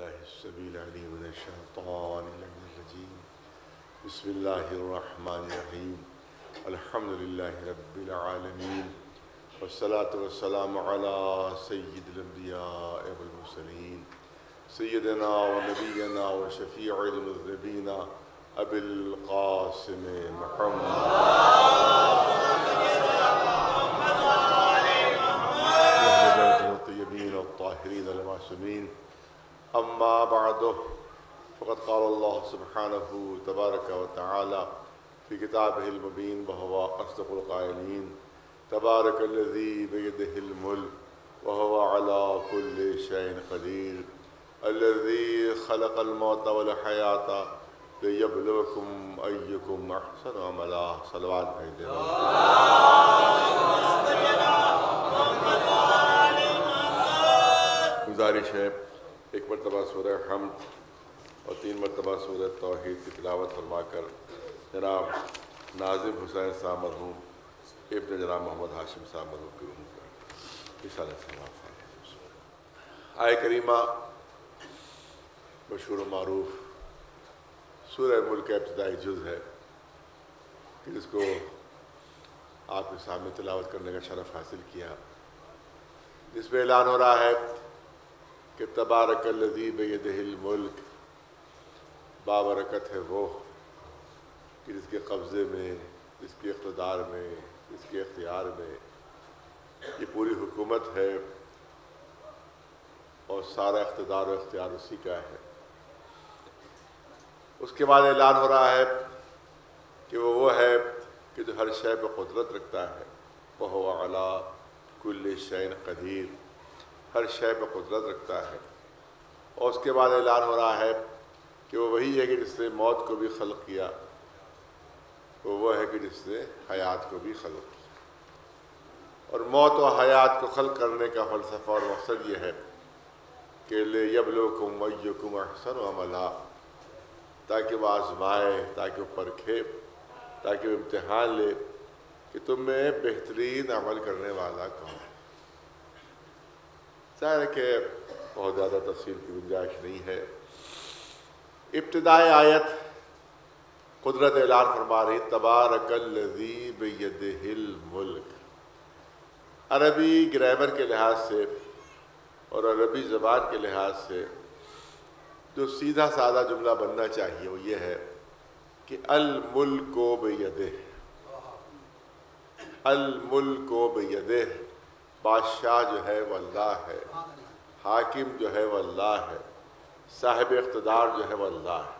بالله السبيل العليم من الشيطان الرجيم. بسم الله الرحمن الرحيم. الحمد لله رب العالمين. والصلاة والسلام على سيد الأنبياء والمرسلين. سيدنا ونبينا وشفيع المذنبين أبي القاسم محمد. الطيبين الطاهرين المعصومين. أما بعد، فقد قال الله سبحانه تبارك وتعالى في كتابه المبين، وهو أصدق القائلين تبارك الذي بيده الملك، وهو على كل شيء قدير، الذي خلق الموت والحياة ليبلوكم أيكم أحسن عملا. صلوات بھیجے گزارش ہے ایک مرتبہ سورہ حمد اور تین مرتبہ سورہ توحید کی تلاوت فرما کر جناب ناظم حسین صاحب مرحوم، ابن جناب محمد ہاشم صاحب مرحوم کی روح پر رسالہ سے آئے کریمہ مشہور و معروف سورہ ملک کا ابتدائی جز ہے کہ جس کو آپ کے سامنے تلاوت کرنے کا شرف حاصل کیا۔ جس میں اعلان ہو رہا ہے کہ تبارک الذی بیدہ الملک بابرکت ہے وہ کہ جس کے قبضے میں، جس کے اقتدار میں، جس کے اختیار میں یہ پوری حکومت ہے اور سارا اقتدار و اختیار اسی کا ہے۔ اس کے بعد اعلان ہو رہا ہے کہ وہ وہ ہے کہ جو ہر شے پہ قدرت رکھتا ہے وہ اعلیٰ کل شعین قدیر۔ ہر شے پہ قدرت رکھتا ہے۔ اور اس کے بعد اعلان ہو رہا ہے کہ وہ وہی ہے کہ جس نے موت کو بھی خلق کیا، وہ وہ ہے کہ جس نے حیات کو بھی خلق کیا۔ اور موت و حیات کو خلق کرنے کا فلسفہ اور مقصد یہ ہے کہ لے یبلوکم ویکم احسن و عملہ تاکہ وہ آزمائے، تاکہ وہ پرکھے تاکہ وہ امتحان لے کہ تم میں بہترین عمل کرنے والا کون ہے۔ ظاہر ہے کہ بہت زیادہ تفصیل کی گنجائش نہیں ہے۔ ابتدائی آیت قدرت اعلان فرما رہی تبارک الذی بیدہ الملک۔ عربی گرامر کے لحاظ سے اور عربی زبان کے لحاظ سے جو سیدھا سادہ جملہ بننا چاہیے وہ یہ ہے کہ الملک و بیدہ۔ الملک و بیدہ۔ بادشاہ جو ہے وہ اللہ ہے، حاکم جو ہے وہ اللہ ہے، صاحب اقتدار جو ہے وہ اللہ ہے۔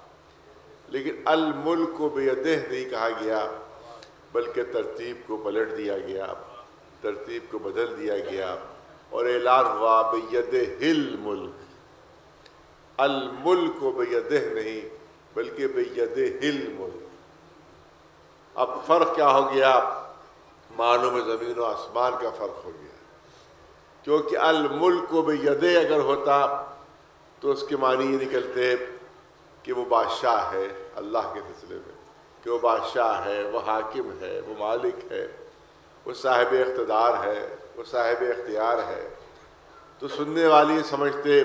لیکن الملک کو بیدہ نہیں کہا گیا، بلکہ ترتیب کو پلٹ دیا گیا، ترتیب کو بدل دیا گیا اور اعلان ہوا بید ہل ملک الملک کو بیدہ نہیں، بلکہ بید ہل ملک اب فرق کیا ہو گیا؟ معلوم زمین و آسمان کا فرق ہو گیا۔ کیونکہ الملک کو بیدہ اگر ہوتا تو اس کے معنی یہ نکلتے کہ وہ بادشاہ ہے اللہ کے سلسلے میں، کہ وہ بادشاہ ہے، وہ حاکم ہے، وہ مالک ہے، وہ صاحب اقتدار ہے، وہ صاحب اختیار ہے۔ تو سننے والی سمجھتے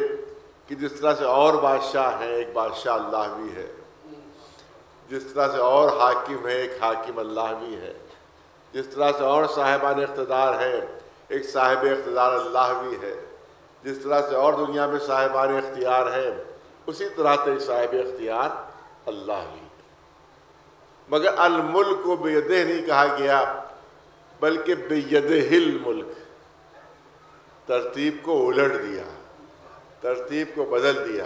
کہ جس طرح سے اور بادشاہ ہیں، ایک بادشاہ اللہ بھی ہے۔ جس طرح سے اور حاکم ہے ایک حاکم اللہ بھی ہے۔ جس طرح سے اور صاحبان اقتدار ہے ایک صاحب اقتدار اللہ بھی ہے، جس طرح سے اور دنیا میں صاحبان اختیار ہے اسی طرح سے صاحب اختیار اللہ بھی مگر الملک کو بیدہ نہیں کہا گیا، بلکہ بیدہ الملک۔ ترتیب کو الٹ دیا، ترتیب کو بدل دیا۔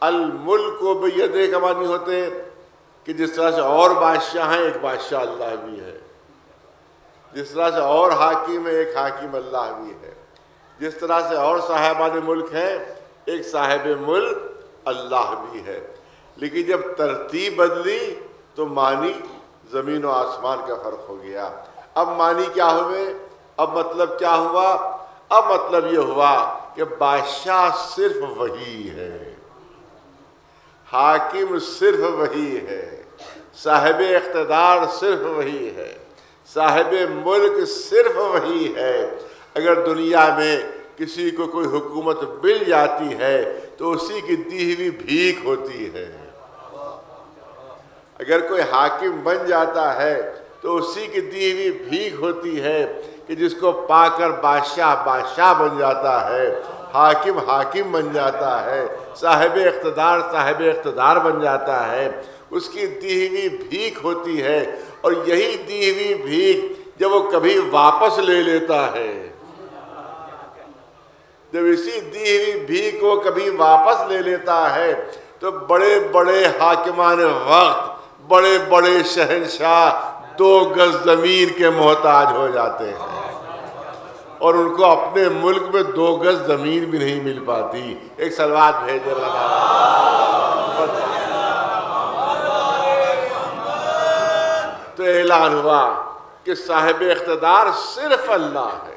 الملک کو بیدہ کا معنی ہوتے کہ جس طرح سے اور بادشاہ ہیں، ایک بادشاہ اللہ بھی ہے۔ جس طرح سے اور حاکم ہے، ایک حاکم اللہ بھی ہے۔ جس طرح سے اور صاحبان ملک ہیں، ایک صاحب ملک اللہ بھی ہے۔ لیکن جب ترتیب بدلی تو معنی زمین و آسمان کا فرق ہو گیا۔ اب معنی کیا ہوئے؟ اب مطلب کیا ہوا؟ اب مطلب یہ ہوا کہ بادشاہ صرف وہی ہے۔ حاکم صرف وہی ہے۔ صاحب اقتدار صرف وہی ہے۔ صاحب ملک صرف وہی ہے۔ اگر دنیا میں کسی کو کوئی حکومت مل جاتی ہے، تو اسی کی دی ہوئی بھیک ہوتی ہے۔ اگر کوئی حاکم بن جاتا ہے، تو اسی کی دی ہوئی بھیک ہوتی ہے کہ جس کو پا کر بادشاہ بادشاہ بن جاتا ہے، حاکم حاکم بن جاتا ہے، صاحب اقتدار صاحب اقتدار بن جاتا ہے۔ اس کی دی ہوئی بھیک ہوتی ہے اور یہی دی ہوئی بھیک جب وہ کبھی واپس لے لیتا ہے۔ جب اسی دی ہوئی بھیک کو کبھی واپس لے لیتا ہے تو بڑے بڑے حاکمان وقت، بڑے بڑے شہنشاہ دو گز زمین کے محتاج ہو جاتے ہیں۔ اور ان کو اپنے ملک میں دو گز زمین بھی نہیں مل پاتی۔ ایک سلوات بھیجے۔ لگا تو اعلان ہوا کہ صاحب اقتدار صرف اللہ ہے۔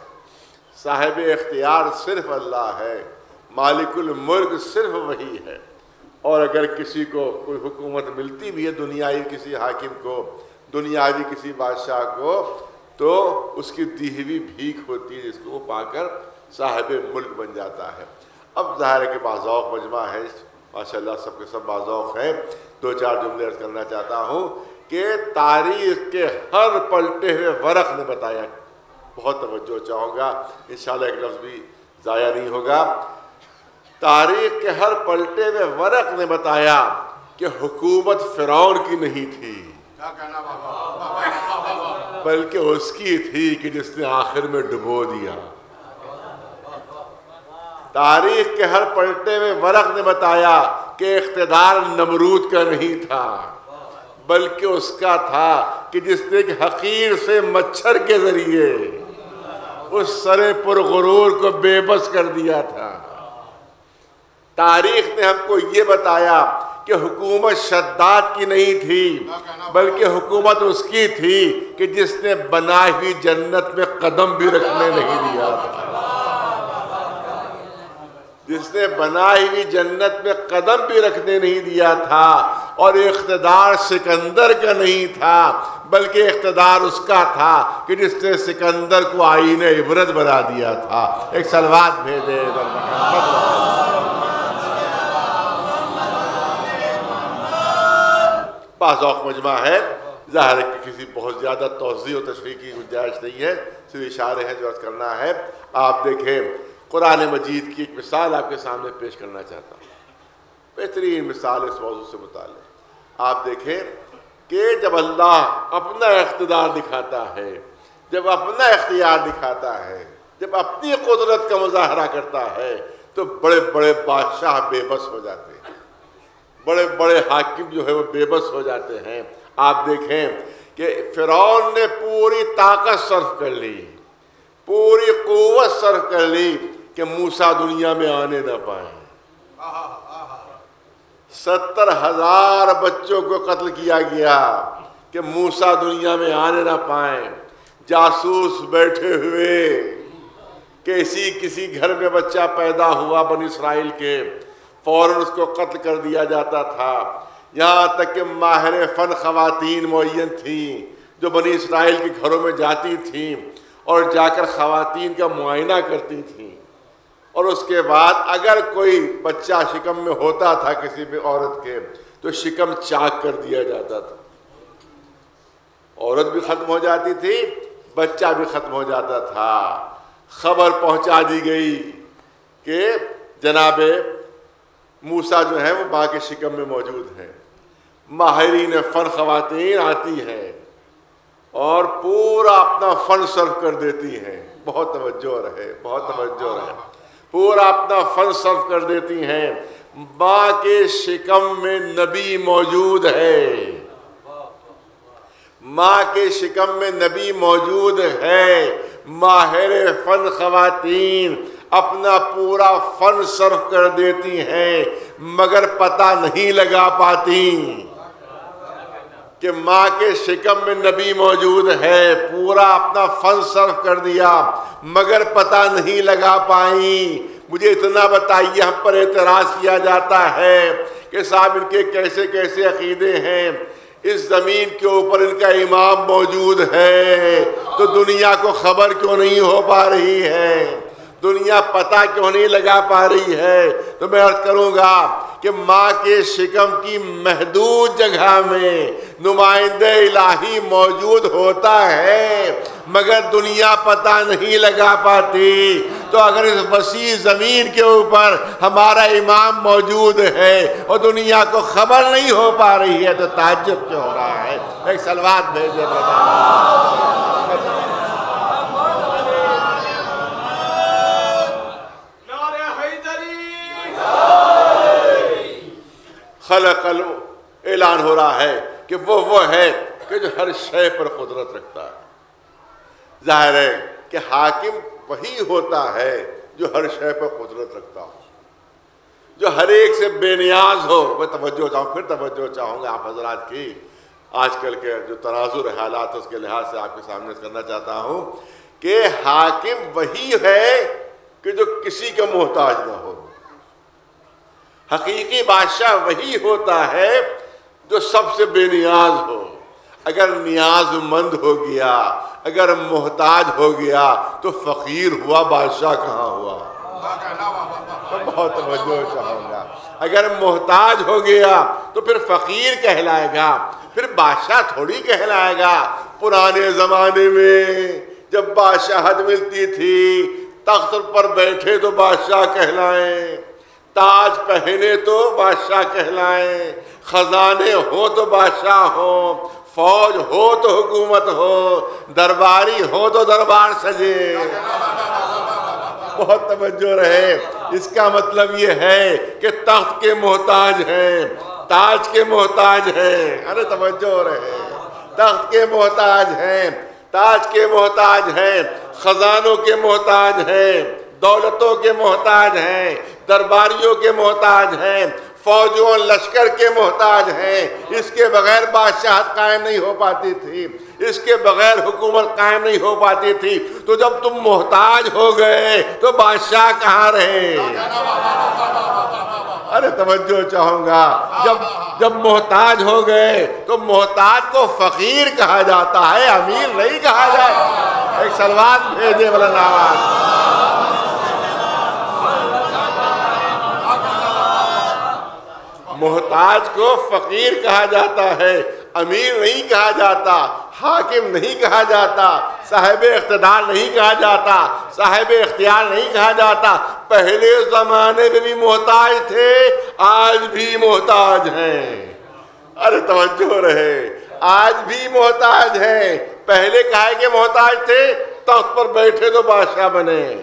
صاحب اختیار صرف اللہ ہے۔ مالک الملک صرف وہی ہے۔ اور اگر کسی کو کوئی حکومت ملتی بھی ہے دنیاوی کسی حاکم کو، دنیاوی کسی بادشاہ کو، تو اس کی ہوئی بھیک ہوتی ہے جس کو وہ پا کر صاحب ملک بن جاتا ہے۔ اب ظاہر ہے کہ بازوق مجمع ہے۔ ماشاء اللہ سب کے سب بازوق ہیں۔ دو چار جملے عرض کرنا چاہتا ہوں۔ کہ تاریخ کے ہر پلٹے ہوئے ورق نے بتایا بہت توجہ چاہوں گا۔ انشاءاللہ ایک لفظ بھی ضائع نہیں ہوگا۔ تاریخ کے ہر پلٹے میں ورق نے بتایا کہ حکومت فرعون کی نہیں تھی۔ بلکہ اس کی تھی کہ جس نے آخر میں ڈبو دیا۔ تاریخ کے ہر پلٹے میں ورق نے بتایا کہ اقتدار نمرود کا نہیں تھا۔ بلکہ اس کا تھا کہ جس نے ایک حقیر سے مچھر کے ذریعے اس سرے پر غرور کو بے بس کر دیا تھا۔ تاریخ نے ہم کو یہ بتایا کہ حکومت شداد کی نہیں تھی، بلکہ حکومت اس کی تھی کہ جس نے بنائی ہوئی جنت میں قدم بھی رکھنے نہیں دیا تھا۔ جس نے بنائی ہوئی جنت میں قدم بھی رکھنے نہیں دیا تھا اور اقتدار سکندر کا نہیں تھا، بلکہ اقتدار اس کا تھا کہ جس نے سکندر کو آئین عبرت بنا دیا تھا۔ ایک سلوات بھیجے بعض اوق مجمع ہے، ظاہر ہے کہ کسی بہت زیادہ توضیح و تشریح کی گنجائش نہیں ہے، صرف اشارے ہیں جو عرض کرنا ہے۔ آپ دیکھیں قرآن مجید کی ایک مثال آپ کے سامنے پیش کرنا چاہتا ہوں۔ بہترین مثال اس موضوع سے متعلق۔ آپ دیکھیں کہ جب اللہ اپنا اقتدار دکھاتا ہے، جب اپنا اختیار دکھاتا ہے، جب اپنی قدرت کا مظاہرہ کرتا ہے، تو بڑے بڑے بادشاہ بے بس ہو جاتے ہیں۔ بڑے بڑے حاکم جو ہے وہ بے بس ہو جاتے ہیں۔ آپ دیکھیں کہ فرعون نے پوری طاقت صرف کر لی۔ پوری قوت صرف کر لی۔ کہ موسا دنیا میں آنے نہ پائے۔ ستر ہزار بچوں کو قتل کیا گیا کہ موسا دنیا میں آنے نہ پائیں جاسوس بیٹھے ہوئے کہ اسی کسی گھر میں بچہ پیدا ہوا بن اسرائیل کے۔ فوراً اس کو قتل کر دیا جاتا تھا۔ یہاں تک کہ ماہر فن خواتین معین تھیں جو بنی اسرائیل کے گھروں میں جاتی تھیں اور جا کر خواتین کا معائنہ کرتی تھیں۔ اور اس کے بعد اگر کوئی بچہ شکم میں ہوتا تھا کسی بھی عورت کے، تو شکم چاک کر دیا جاتا تھا۔ عورت بھی ختم ہو جاتی تھی، بچہ بھی ختم ہو جاتا تھا۔ خبر پہنچا دی گئی کہ جناب موسا جو ہے وہ ماں کے شکم میں موجود ہیں۔ ماہرین فن خواتین آتی ہیں اور پورا اپنا فن صرف کر دیتی ہیں۔ بہت توجہ رہے، بہت توجہ رہے۔ پورا اپنا فن صرف کر دیتی ہیں۔ ماں کے شکم میں نبی موجود ہے۔ ماں کے شکم میں نبی موجود ہے۔ ماہر فن خواتین اپنا پورا فن صرف کر دیتی ہیں، مگر پتہ نہیں لگا پاتی۔ کہ ماں کے شکم میں نبی موجود ہے، پورا اپنا فن صرف کر دیا، مگر پتہ نہیں لگا پائیں مجھے اتنا بتائیے ہم پر اعتراض کیا جاتا ہے کہ صاحب، ان کے کیسے کیسے عقیدے ہیں؟ اس زمین کے اوپر ان کا امام موجود ہے، تو دنیا کو خبر کیوں نہیں ہو پا رہی ہے؟ دنیا پتہ کیوں نہیں لگا پا رہی ہے؟ تو میں عرض کروں گا کہ ماں کے شکم کی محدود جگہ میں نمائندہ الہی موجود ہوتا ہے، مگر دنیا پتہ نہیں لگا پاتی۔ تو اگر اس وسیع زمین کے اوپر ہمارا امام موجود ہے اور دنیا کو خبر نہیں ہو پا رہی ہے تو تعجب کیوں ہو رہا ہے؟ ایک سلوات بھیجے خلق اعلان ہو رہا ہے کہ وہ وہ ہے کہ جو ہر شے پر قدرت رکھتا ہے۔ ظاہر ہے کہ حاکم وہی ہوتا ہے جو ہر شے پر قدرت رکھتا ہو۔ جو ہر ایک سے بے نیاز ہو، میں توجہ چاہوں، پھر توجہ چاہوں گا آپ حضرات کی۔ آج کل کے جو تناظر حالات اس کے لحاظ سے آپ کے سامنے کرنا چاہتا ہوں کہ حاکم وہی ہے کہ جو کسی کا محتاج نہ ہو۔ حقیقی بادشاہ وہی ہوتا ہے جو سب سے بے نیاز ہو۔ اگر نیاز مند ہو گیا، اگر محتاج ہو گیا، تو فقیر ہوا، بادشاہ کہاں ہوا؟ بہت توجہ چاہوں گا۔ اگر محتاج ہو گیا، تو پھر فقیر کہلائے گا، پھر بادشاہ تھوڑی کہلائے گا۔ پرانے زمانے میں جب بادشاہت ملتی تھی، تخت پر بیٹھے تو بادشاہ کہلائیں تاج پہنے تو بادشاہ کہلائیں، خزانے ہو تو بادشاہ ہو فوج ہو تو حکومت ہو، درباری ہو تو دربار سجے۔ بہت توجہ رہے۔ اس کا مطلب یہ ہے کہ تخت کے محتاج ہیں، تاج کے محتاج ہیں۔ ارے توجہ رہے۔ تخت کے محتاج ہیں، تاج کے محتاج ہیں، خزانوں کے محتاج ہیں، دولتوں کے محتاج ہیں۔ درباریوں کے محتاج ہیں فوجوں لشکر کے محتاج ہیں۔ اس کے بغیر بادشاہت قائم نہیں ہو پاتی تھی۔ اس کے بغیر حکومت قائم نہیں ہو پاتی تھی۔ تو جب تم محتاج ہو گئے، تو بادشاہ کہاں رہے؟ ارے توجہ چاہوں گا۔ جب جب محتاج ہو گئے، تو محتاج کو فقیر کہا جاتا ہے، امیر نہیں کہا جائے ایک سلوات بھیجے والا نواز محتاج کو فقیر کہا جاتا ہے، امیر نہیں کہا جاتا، حاکم نہیں کہا جاتا، صاحب اقتدار نہیں کہا جاتا، صاحب اختیار نہیں کہا جاتا۔ پہلے زمانے میں بھی محتاج تھے، آج بھی محتاج ہیں۔ ارے توجہ رہے، آج بھی محتاج ہیں۔ پہلے کہے کہ محتاج تھے تخت پر بیٹھے تو بادشاہ بنے۔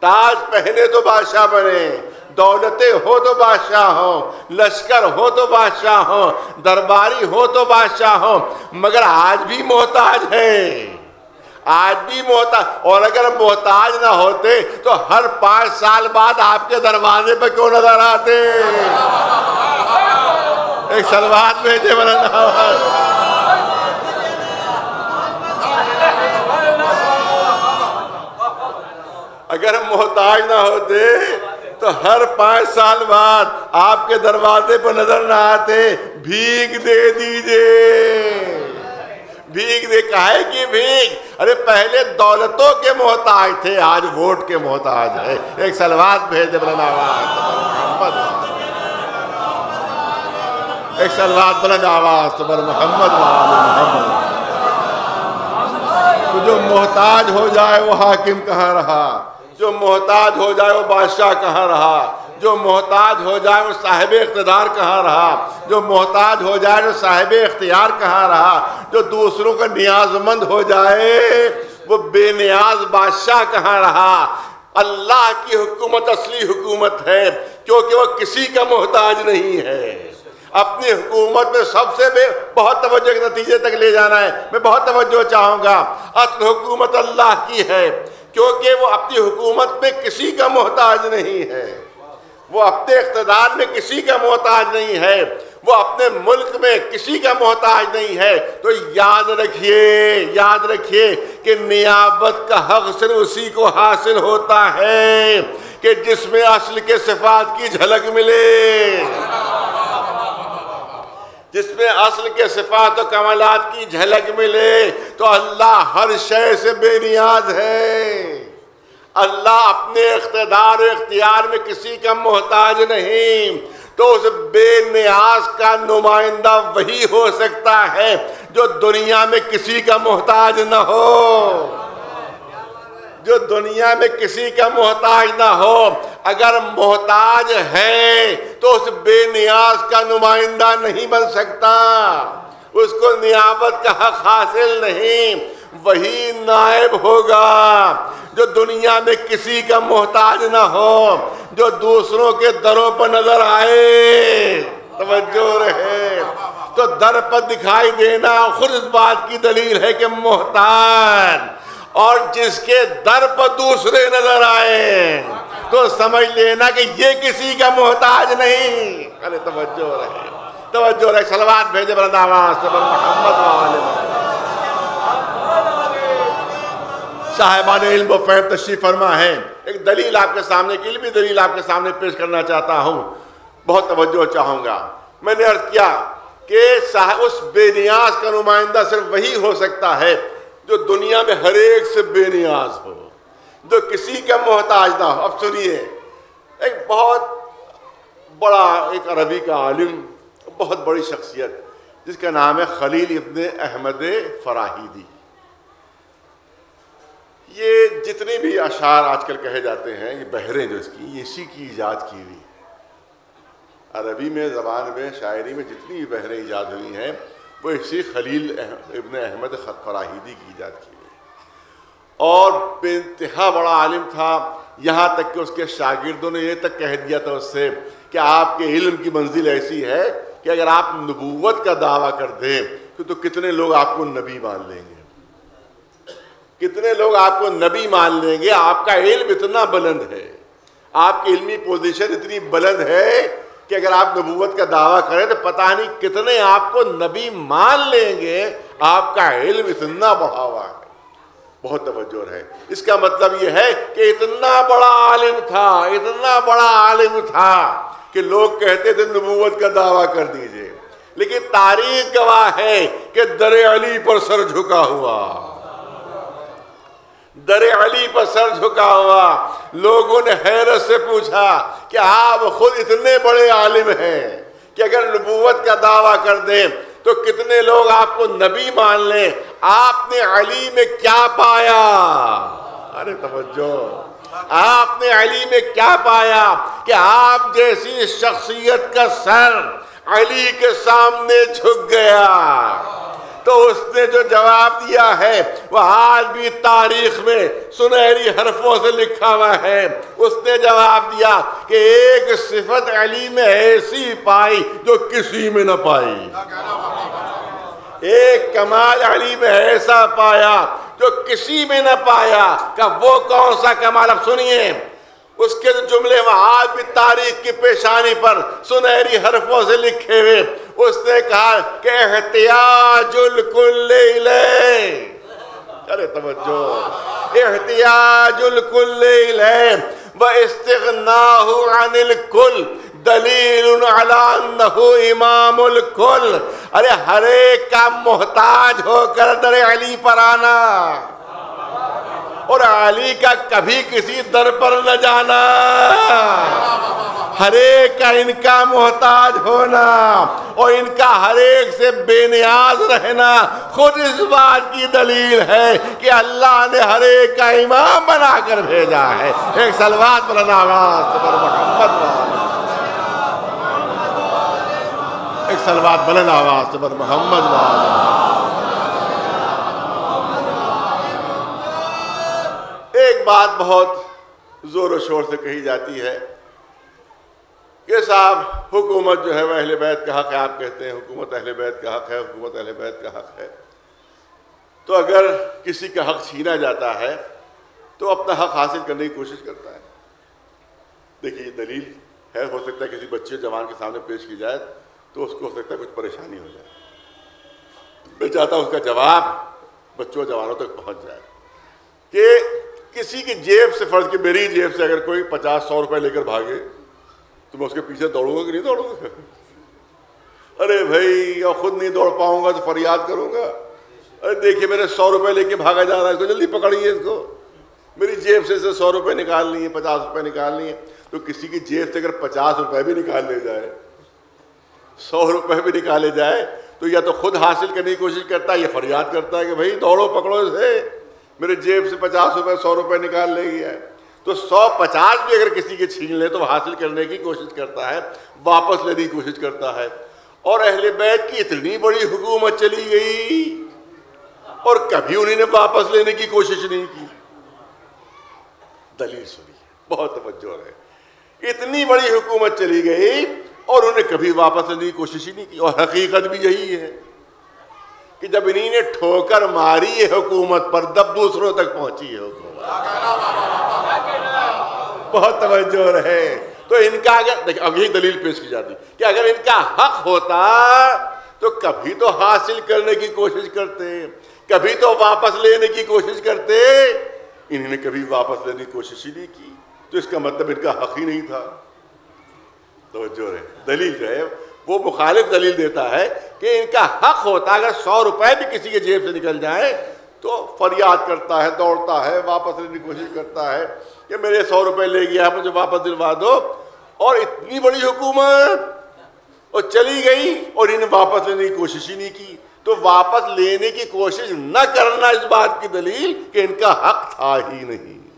تاج پہنے تو بادشاہ بنے۔ دولتیں ہو تو بادشاہ ہو لشکر ہو تو بادشاہ ہو درباری ہو تو بادشاہ ہو مگر آج بھی محتاج ہے آج بھی محتاج، اور اگر محتاج نہ ہوتے تو ہر پانچ سال بعد آپ کے دروازے پہ کیوں نظر آتے؟ ایک سلوات بھیجے والا اگر محتاج نہ ہوتے تو ہر پانچ سال بعد آپ کے دروازے پر نظر نہ آتے، بھیگ دے دیجیے۔ بھیگ دے کہے کی بھیگ؟ ارے، پہلے دولتوں کے محتاج تھے، آج ووٹ کے محتاج ہے ایک سلوات بھیج بلند آواز۔ محمد۔ ایک سلوات بلند آواز۔ تمہر محمد محمد۔ تو جو محتاج ہو جائے، وہ حاکم کہاں رہا؟ جو محتاج ہو جائے وہ بادشاہ کہاں رہا؟ جو محتاج ہو جائے وہ صاحب اقتدار کہاں رہا؟ جو محتاج ہو جائے وہ صاحب اختیار کہاں رہا؟ جو دوسروں کا نیاز مند ہو جائے وہ بے نیاز بادشاہ کہاں رہا؟ اللہ کی حکومت اصلی حکومت ہے، کیونکہ وہ کسی کا محتاج نہیں ہے۔ اپنی حکومت میں سب سے بے بہت توجہ کے نتیجے تک لے جانا ہے۔ میں بہت توجہ چاہوں گا۔ اصل حکومت اللہ کی ہے۔ کیونکہ وہ اپنی حکومت میں کسی کا محتاج نہیں ہے۔ وہ اپنے اقتدار میں کسی کا محتاج نہیں ہے۔ وہ اپنے ملک میں کسی کا محتاج نہیں ہے۔ تو یاد رکھیے یاد رکھیے کہ نیابت کا حق صرف اسی کو حاصل ہوتا ہے کہ جس میں اصل کے صفات کی جھلک ملے۔ جس میں اصل کے صفات و کمالات کی جھلک ملے تو اللہ ہر شے سے بے نیاز ہے۔ اللہ اپنے اقتدار و اختیار میں کسی کا محتاج نہیں۔ تو اس بے نیاز کا نمائندہ وہی ہو سکتا ہے جو دنیا میں کسی کا محتاج نہ ہو۔ جو دنیا میں کسی کا محتاج نہ ہو، اگر محتاج ہے تو اس بے نیاز کا نمائندہ نہیں بن سکتا۔ اس کو نیابت کا حق حاصل نہیں، وہی نائب ہوگا۔ جو دنیا میں کسی کا محتاج نہ ہو، جو دوسروں کے دروں پر نظر آئے۔ توجہ رہے۔ تو در پر دکھائی دینا خود اس بات کی دلیل ہے کہ محتاج۔ اور جس کے در پر دوسرے نظر آئے تو سمجھ لینا کہ یہ کسی کا محتاج نہیں۔ ارے توجہ رہے۔ توجہ رہے۔ سلوات بھیجے برنداواز سے بر محمد صاحبان علم و فہم تشریف فرما ہے۔ ایک دلیل آپ کے سامنے کی علمی دلیل آپ کے سامنے پیش کرنا چاہتا ہوں۔ بہت توجہ چاہوں گا۔ میں نے عرض کیا کہ اس بے نیاز کا نمائندہ صرف وہی ہو سکتا ہے جو دنیا میں ہر ایک سے بے نیاز ہو، جو کسی کا محتاج نہ ہو۔ اب سنیے، ایک بہت بڑا ایک عربی کا عالم، بہت بڑی شخصیت، جس کا نام ہے خلیل ابن احمد فراہیدی۔ یہ جتنے بھی اشعار آج کل کہے جاتے ہیں، یہ بحریں جو اس کی، یہ اسی کی ایجاد کی ہوئی۔ عربی میں، زبان میں، شاعری میں جتنی بھی بحریں ایجاد ہوئی ہیں وہ اسی خلیل ابن احمد فراہیدی کی ایجاد کی ہوئی اور بے انتہا بڑا عالم تھا۔ یہاں تک کہ اس کے شاگردوں نے یہ تک کہہ دیا تھا اس سے کہ آپ کے علم کی منزل ایسی ہے کہ اگر آپ نبوت کا دعویٰ کر دیں تو کتنے لوگ آپ کو نبی مان لیں گے۔ کتنے لوگ آپ کو نبی مان لیں گے۔ آپ کا علم اتنا بلند ہے۔ آپ کی علمی پوزیشن اتنی بلند ہے کہ اگر آپ نبوت کا دعویٰ کریں تو پتہ نہیں کتنے آپ کو نبی مان لیں گے، آپ کا علم اتنا بڑھا ہوا ہے۔ بہت توجہ ہے اس کا مطلب یہ ہے کہ اتنا بڑا عالم تھا، اتنا بڑا عالم تھا کہ لوگ کہتے تھے نبوت کا دعویٰ کر دیجیے۔ لیکن تاریخ گواہ ہے کہ در علی پر سر جھکا ہوا۔ در علی پر سر جھکا ہوا۔ لوگوں نے حیرت سے پوچھا کہ آپ خود اتنے بڑے عالم ہیں کہ اگر نبوت کا دعویٰ کر دیں تو کتنے لوگ آپ کو نبی مان لیں۔ آپ نے علی میں کیا پایا؟ ارے توجہ۔ آپ نے علی میں کیا پایا کہ آپ جیسی شخصیت کا سر علی کے سامنے جھک گیا؟ تو اس نے جو جواب دیا ہے وہ آج بھی تاریخ میں سنہری حرفوں سے لکھا ہوا ہے۔ اس نے جواب دیا کہ ایک صفت علی میں ایسی پائی جو کسی میں نہ پائی۔ ایک کمال علی میں ایسا پایا جو کسی میں نہ پایا کہ وہ کون سا کمال؟ اب سنیے۔ اس کے جملے وہاں آج بھی تاریخ کی پیشانی پر سنہری حرفوں سے لکھے ہوئے اس نے کہا کہ احتیاج الکل ارے توجہ۔ احتیاج الکل و استغناہ عن الکل دلیل علی انہو امام الکل۔ ارے ہر ایک کا محتاج ہو کر در علی پر آنا۔ اور علی کا کبھی کسی در پر نہ جانا۔ ہر ایک کا ان کا محتاج ہونا اور ان کا ہر ایک سے بے نیاز رہنا خود اس بات کی دلیل ہے کہ اللہ نے ہر ایک کا امام بنا کر بھیجا ہے۔ ایک سلوات پر آواز پر محمد ایک سلوات بلند آواز پر محمد ایک بات بہت زور و شور سے کہی جاتی ہے کہ صاحب، حکومت جو ہے وہ اہل بیت کا حق ہے، آپ کہتے ہیں حکومت اہل بیت کا حق ہے، حکومت اہل بیت کا حق ہے۔ تو اگر کسی کا حق چھینا جاتا ہے، تو اپنا حق حاصل کرنے کی کوشش کرتا ہے۔ دیکھیے، یہ دلیل ہے، ہو سکتا ہے کسی بچے، جوان کے سامنے پیش کی جائے، تو اس کو ہو سکتا ہے کچھ پریشانی ہو جائے۔ میں چاہتا ہوں اس کا جواب بچوں جوانوں تک پہنچ جائے کہ کسی کی جیب سے، فرض کی میری جیب سے اگر کوئی پچاس، سو روپے لے کر بھاگے، تو میں اس کے پیچھے دوڑوں گا کہ نہیں دوڑوں گا؟ ارے بھائی خود نہیں دوڑ پاؤں گا تو فریاد کروں گا۔ ارے دیکھیے، میرے سو روپے لے کے بھاگا جا رہا ہے، اس کو جلدی پکڑیے اس کو۔ میری جیب سے سو روپے نکالنی ہے پچاس روپے نکالنی ہے تو کسی کی جیب سے اگر پچاس روپے بھی نکال لے جائے، سو روپے بھی نکالے جائے، تو یا تو خود حاصل کرنے کی کوشش کرتا ہے یا فریاد کرتا ہے کہ بھائی دوڑو، پکڑو اسے۔ میرے جیب سے پچاس روپے، سو روپے نکال لے گیا ہے۔ تو سو پچاس بھی اگر کسی کے چھین لے تو وہ حاصل کرنے کی کوشش کرتا ہے، واپس لینے کی کوشش کرتا ہے۔ اور اہل بیت کی اتنی بڑی حکومت چلی گئی اور کبھی انہیں نے واپس لینے کی کوشش نہیں کی۔ دلیل سنی، بہت توجہ ہے اتنی بڑی حکومت چلی گئی اور انہیں کبھی واپس لینے کی کوشش ہی نہیں کی۔ اور حقیقت بھی یہی ہے۔ کہ جب انہیں نے ٹھوکر ماری ہے حکومت پر دب دوسروں تک پہنچی ہے حکومت۔ بہت توجہ رہے۔ تو ان کا اگر اب یہی دلیل پیش کی جاتی۔ کہ اگر ان کا حق ہوتا، تو کبھی تو حاصل کرنے کی کوشش کرتے، کبھی تو واپس لینے کی کوشش کرتے۔ انہوں نے کبھی واپس لینے کی کوشش ہی نہیں کی۔ تو اس کا مطلب ان کا حق ہی نہیں تھا۔ توجہ رہے۔ دلیل جو ہے وہ مخالف دلیل دیتا ہے کہ ان کا حق ہوتا ہے اگر سو روپے بھی کسی کے جیب سے نکل جائیں تو فریاد کرتا ہے، دوڑتا ہے، واپس لینے کی کوشش کرتا ہے کہ میرے سو روپے لے گیا، مجھے واپس دلوا دو۔ اور اتنی بڑی حکومت اور چلی گئی اور انہیں واپس لینے کی کوشش ہی نہیں کی۔ تو واپس لینے کی کوشش نہ کرنا اس بات کی دلیل کہ ان کا حق تھا ہی نہیں۔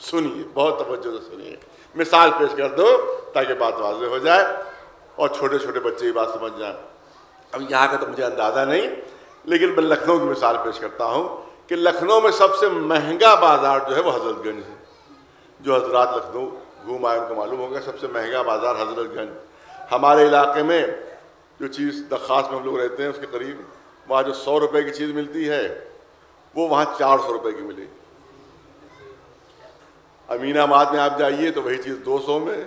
سنیے، بہت توجہ سے سنیے۔ مثال پیش کر دو تاکہ بات واضح ہو جائے۔ اور چھوٹے چھوٹے بچے یہ بات سمجھ جائیں۔ اب یہاں کا تو مجھے اندازہ نہیں، لیکن میں لکھنؤ کی مثال پیش کرتا ہوں کہ لکھنؤ میں سب سے مہنگا بازار جو ہے وہ حضرت گنج ہے۔ جو حضرات لکھنؤ گھوم آئے، ان کو معلوم ہوگا سب سے مہنگا بازار حضرت گنج۔ ہمارے علاقے میں جو چیز درخواست میں ہم لوگ رہتے ہیں، اس کے قریب وہاں جو سو روپے کی چیز ملتی ہے، وہ وہاں چار سو روپے کی ملے۔ امین آباد میں آپ جائیے تو وہی چیز دو سو میں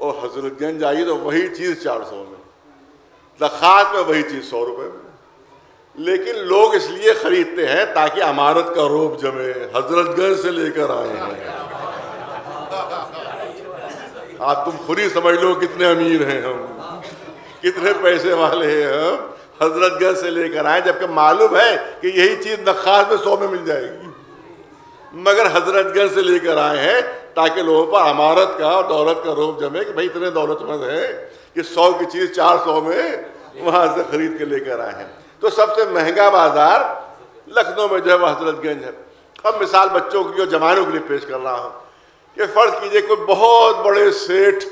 اور حضرت گنج جائیے تو وہی چیز چار سو میں، درخواست میں وہی چیز سو روپے میں۔ لیکن لوگ اس لیے خریدتے ہیں تاکہ عمارت کا روپ جمے، حضرت گنج سے لے کر آئے ہیں۔ آپ تم خود ہی سمجھ لو کتنے امیر ہیں ہم، کتنے پیسے والے ہیں ہم۔ حضرت گنج سے لے کر آئے جبکہ معلوم ہے کہ یہی چیز نخاص میں سو میں مل جائے گی۔ مگر حضرت گنج سے لے کر آئے ہیں تاکہ لوگوں پر عمارت کا اور دولت کا روپ جمے کہ بھائی اتنے دولت مند ہیں کہ سو کی چیز چار سو میں وہاں سے خرید کے لے کر آئے ہیں۔ تو سب سے مہنگا بازار لکھنؤ میں جو ہے وہ حضرت گنج ہے۔ اب مثال بچوں کی اور جوانوں کے لیے پیش کر رہا ہوں کہ فرض کیجیے کوئی بہت بڑے سیٹ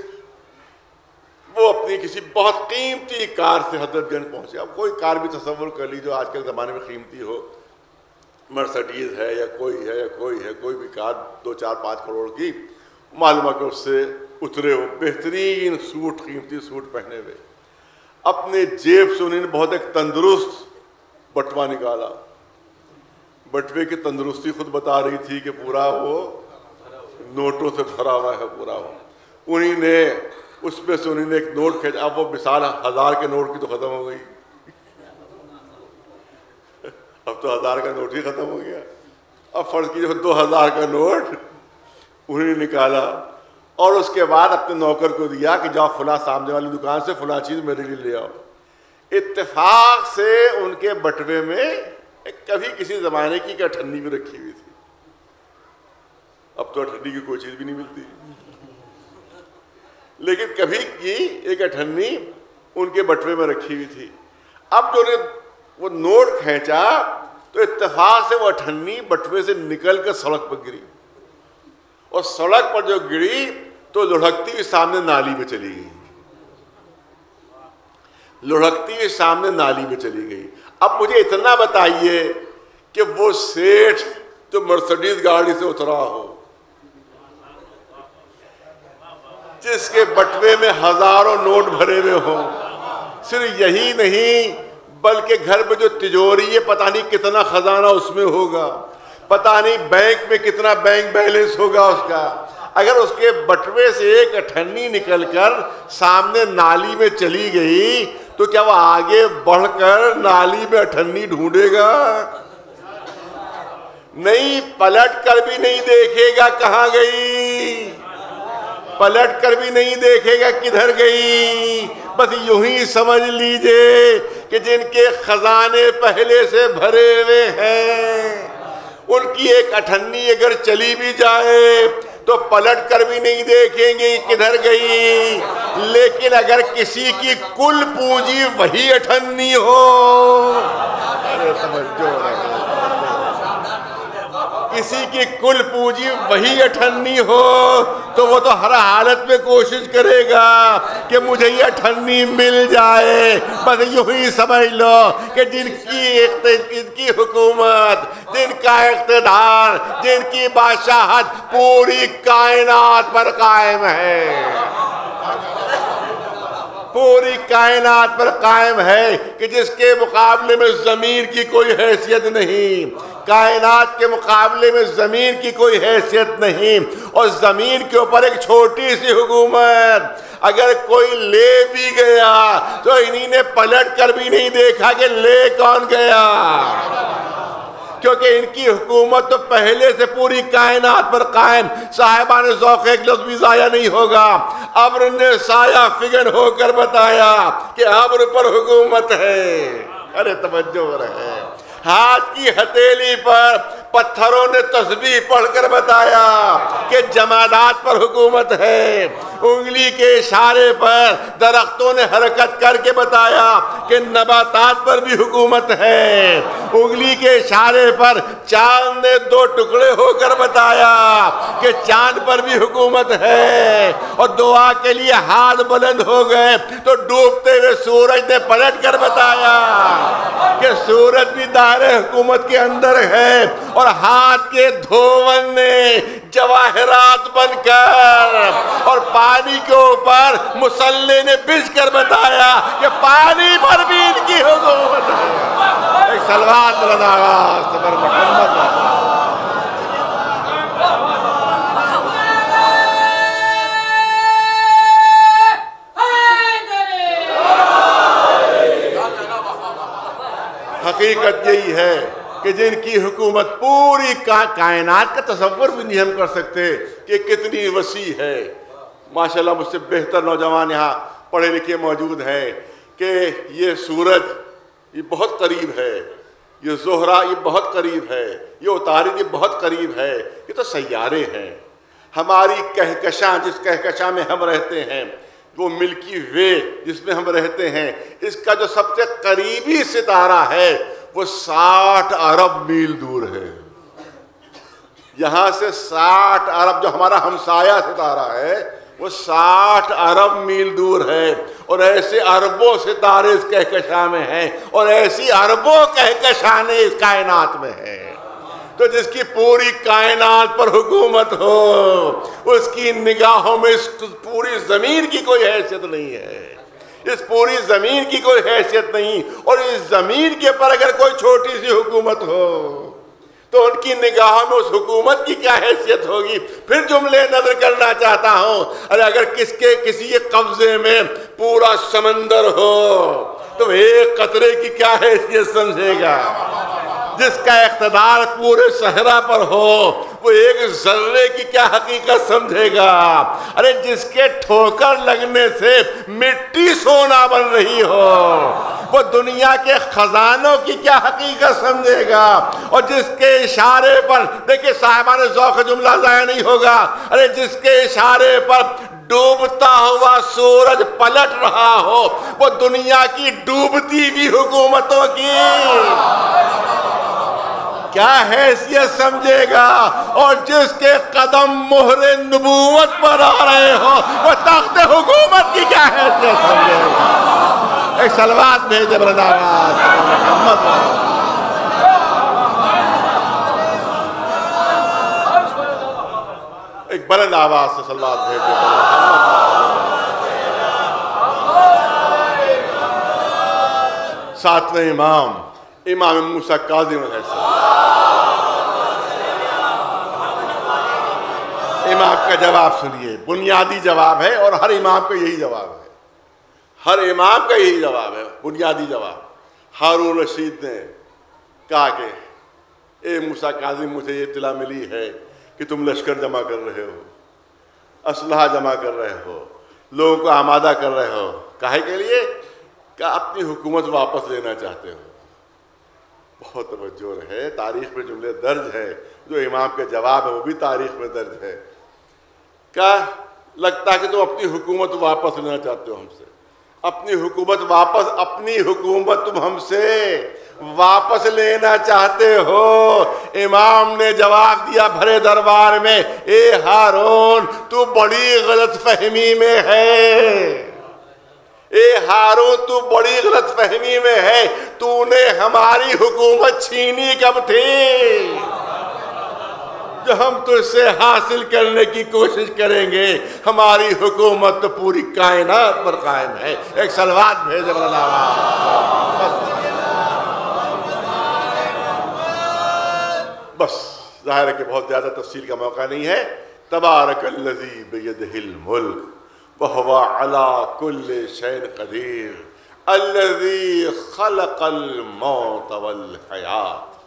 وہ اپنی کسی بہت قیمتی کار سے حضرت گنج پہنچے۔ اب کوئی کار بھی تصور کر لی جو آج کل زمانے میں قیمتی ہو۔ مرسڈیز ہے یا کوئی ہے یا کوئی ہے، کوئی بھی کار دو چار پانچ کروڑ کی، معلوم کہ اس سے اترے ہو، بہترین سوٹ، قیمتی سوٹ پہنے ہوئے۔ اپنے جیب سے انہیں بہت ایک تندرست بٹوا نکالا۔ بٹوے کی تندرستی خود بتا رہی تھی کہ پورا وہ نوٹوں سے بھرا ہوا ہے، پورا وہ۔ انہیں نے، اس میں سے انہیں نے ایک نوٹ کھینچا، اب وہ مثال ہزار کے نوٹ کی تو ختم ہو گئی۔ اب تو ہزار کا نوٹ ہی ختم ہو گیا۔ اب فرض کیجیے دو ہزار کا نوٹ۔ انہیں نکالا اور اس کے بعد اپنے نوکر کو دیا کہ جاؤ فلاں سامنے والی دکان سے فلاں چیز میرے لیے لے آؤ۔ اتفاق سے ان کے بٹوے میں کبھی کسی زمانے کی اٹھنی بھی رکھی ہوئی تھی۔ اب تو اٹھنی کی کوئی چیز بھی نہیں ملتی۔ لیکن کبھی کی ایک اٹھنی ان کے بٹوے میں رکھی ہوئی تھی۔ اب جو نے وہ نوٹ کھینچا تو اتفاق سے وہ اٹھنی بٹوے سے نکل کر سڑک پر گری۔ اور سڑک پر جو گری تو لڑکتی ہوئی سامنے نالی میں چلی گئی۔ لڑکتی ہوئی سامنے نالی میں چلی گئی۔ اب مجھے اتنا بتائیے کہ وہ سیٹ جو مرسڈیز گاڑی سے اترا ہو۔ جس کے بٹوے میں ہزاروں نوٹ بھرے ہوئے ہوں۔ صرف یہی نہیں بلکہ گھر میں جو تجوری ہے، پتہ نہیں کتنا خزانہ اس میں ہوگا۔ پتہ نہیں بینک میں کتنا بینک بیلنس ہوگا اس کا۔ اگر اس کے بٹوے سے ایک اٹھنی نکل کر سامنے نالی میں چلی گئی، تو کیا وہ آگے بڑھ کر نالی میں اٹھنی ڈھونڈے گا؟ نہیں، پلٹ کر بھی نہیں دیکھے گا کہاں گئی۔ پلٹ کر بھی نہیں دیکھے گا کدھر گئی۔ بس یوں ہی سمجھ لیجیے کہ جن کے خزانے پہلے سے بھرے ہوئے ہیں، ان کی ایک اٹھنی اگر چلی بھی جائے تو پلٹ کر بھی نہیں دیکھیں گے کدھر گئی۔ لیکن اگر کسی کی کل پونجی وہی اٹھنی ہو۔ ارے توجہ کسی کی کل پونجی وہی اٹھنی ہو، تو وہ تو ہر حالت میں کوشش کرے گا کہ مجھے یہ اٹھنی مل جائے۔ بس یوں ہی سمجھ لو کہ جن کی جن کی حکومت، جن کا اقتدار، جن کی بادشاہت پوری کائنات پر قائم ہے۔ پوری کائنات پر قائم ہے کہ جس کے مقابلے میں زمین کی کوئی حیثیت نہیں۔ کائنات کے مقابلے میں زمین کی کوئی حیثیت نہیں اور زمین کے اوپر ایک چھوٹی سی حکومت۔ اگر کوئی لے بھی گیا تو انہی نے پلٹ کر بھی نہیں دیکھا کہ لے کون گیا۔ کیونکہ ان کی حکومت تو پہلے سے پوری کائنات پر قائم۔ صاحبان ذوق ایک لفظ بھی ضائع نہیں ہوگا۔ ابر نے سایہ فگن ہو کر بتایا کہ ابر پر حکومت ہے۔ ارے توجہ رہے۔ ہاتھ کی ہتیلی پر پتھروں نے تسبیح پڑھ کر بتایا کہ جمادات پر حکومت ہے۔ انگلی کے اشارے پر درختوں نے حرکت کر کے بتایا کہ نباتات پر بھی حکومت ہے۔ انگلی کے اشارے پر چاند نے دو ٹکڑے ہو کر بتایا کہ چاند پر بھی حکومت ہے۔ اور دعا کے لیے ہاتھ بلند ہو گئے تو ڈوبتے ہوئے سورج نے پلٹ کر بتایا کہ سورج بھی دائر حکومت کے اندر ہے اور ہاتھ کے دھون نے جواہرات بن کر اور پانی کے اوپر مسلح نے بج کر بتایا کہ پانی پر بھی ان کی حکومت ہے ایک سلوات بلند آواز پر محمد حقیقت یہی ہے کہ جن کی حکومت پوری کائنات کا تصور بھی نہیں ہم کر سکتے کہ کتنی وسیع ہے۔ ماشاءاللہ مجھ سے بہتر نوجوان یہاں پڑھے لکھے موجود ہیں کہ یہ سورج یہ بہت قریب ہے، یہ زہرہ یہ بہت قریب ہے، یہ اتاری یہ بہت قریب ہے، یہ تو سیارے ہیں۔ ہماری کہکشاں، جس کہکشاں میں ہم رہتے ہیں وہ ملکی وے جس میں ہم رہتے ہیں، اس کا جو سب سے قریبی ستارہ ہے، وہ ساٹھ ارب میل دور ہے۔ یہاں سے ساٹھ ارب جو ہمارا ہمسایہ ستارہ ہے، وہ ساٹھ ارب میل دور ہے۔ اور ایسے اربوں ستارے اس کہکشاں میں ہیں، اور ایسی اربوں کہکشانے اس کائنات میں ہیں۔ تو جس کی پوری کائنات پر حکومت ہو، اس کی نگاہوں میں اس پوری زمین کی کوئی حیثیت نہیں ہے۔ اس پوری زمین کی کوئی حیثیت نہیں، اور اس زمین کے پر اگر کوئی چھوٹی سی حکومت ہو، تو ان کی نگاہوں میں اس حکومت کی کیا حیثیت ہوگی؟ پھر جملے نظر کرنا چاہتا ہوں۔ ارے، اگر کس کے، کسی قبضے میں پورا سمندر ہو، تو ایک قطرے کی کیا حیثیت سمجھے گا؟ جس کا اقتدار پورے صحرا پر ہو، وہ ایک ذرے کی کیا حقیقت سمجھے گا؟ ارے، جس کے ٹھوکر لگنے سے مٹی سونا بن رہی ہو، وہ دنیا کے خزانوں کی کیا حقیقت سمجھے گا؟ اور جس کے اشارے پر دیکھیں صاحبان ذوق جملہ ضائع نہیں ہوگا۔ ارے، جس کے اشارے پر ڈوبتا ہوا سورج پلٹ رہا ہو، وہ دنیا کی ڈوبتی بھی حکومتوں کی۔ کیا حیثیت سمجھے گا؟ اور جس کے قدم مہر نبوت پر آ رہے ہو، وہ تخت حکومت کی کیا حیثیت سمجھے گا؟ ایک سلوات بھیجے برداوات محمد۔ ایک بلند آواز سے سلوات بھیجے ساتویں امام امام موسیٰ قاضم علیہ السلام امام کا جواب سنیے، بنیادی جواب ہے اور ہر امام کا یہی جواب ہے۔ ہر امام کا یہی جواب ہے، بنیادی جواب۔ ہارون رشید نے کہا کہ، اے موسیٰ قاضم مجھے یہ اطلاع ملی ہے کہ تم لشکر جمع کر رہے ہو، اسلحہ جمع کر رہے ہو، لوگوں کو آمادہ کر رہے ہو۔ کہے کے لیے؟ کہ اپنی حکومت واپس لینا چاہتے ہو۔ بہت توجہ ہے تاریخ میں جملے درج ہے جو امام کے جواب ہے وہ بھی تاریخ میں درج ہے کیا لگتا ہے کہ تم اپنی حکومت واپس لینا چاہتے ہو ہم سے۔ اپنی حکومت واپس، اپنی حکومت تم ہم سے واپس لینا چاہتے ہو۔ امام نے جواب دیا بھرے دربار میں، اے ہارون، تو بڑی غلط فہمی میں ہے۔ اے ہارون، تو بڑی غلط فہمی میں ہے۔ تو نے ہماری حکومت چھینی کب تھی؟ جو ہم تو سے حاصل کرنے کی کوشش کریں گے، ہماری حکومت تو پوری کائنات پر قائم ہے۔ ایک سلوات بھیجے بس، ظاہر ہے کہ بہت زیادہ تفصیل کا موقع نہیں ہے۔ تبارک اللذی بیدہ الملک وهو على كل شيء قدير الذي خلق الموت والحیات۔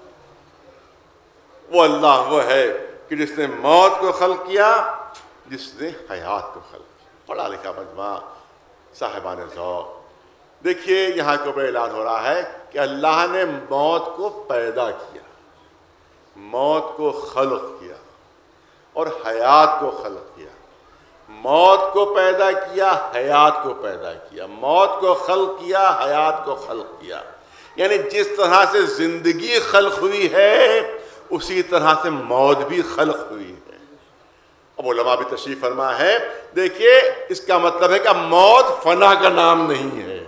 وہ اللہ وہ ہے۔ کہ جس نے موت کو خلق کیا، جس نے حیات کو خلق کیا۔ پڑھا لکھا مجمع، صاحبان ذوق۔ دیکھیے یہاں کے اوپر اعلان ہو رہا ہے کہ اللہ نے موت کو پیدا کیا، موت کو خلق کیا اور حیات کو خلق کیا۔ موت کو پیدا کیا، حیات کو پیدا کیا۔ موت کو خلق کیا، حیات کو خلق کیا۔ یعنی جس طرح سے زندگی خلق ہوئی ہے اسی طرح سے موت بھی خلق ہوئی ہے۔ اب علماء بھی تشریف فرما ہے۔ دیکھیے، اس کا مطلب ہے کہ موت فنا کا نام نہیں ہے۔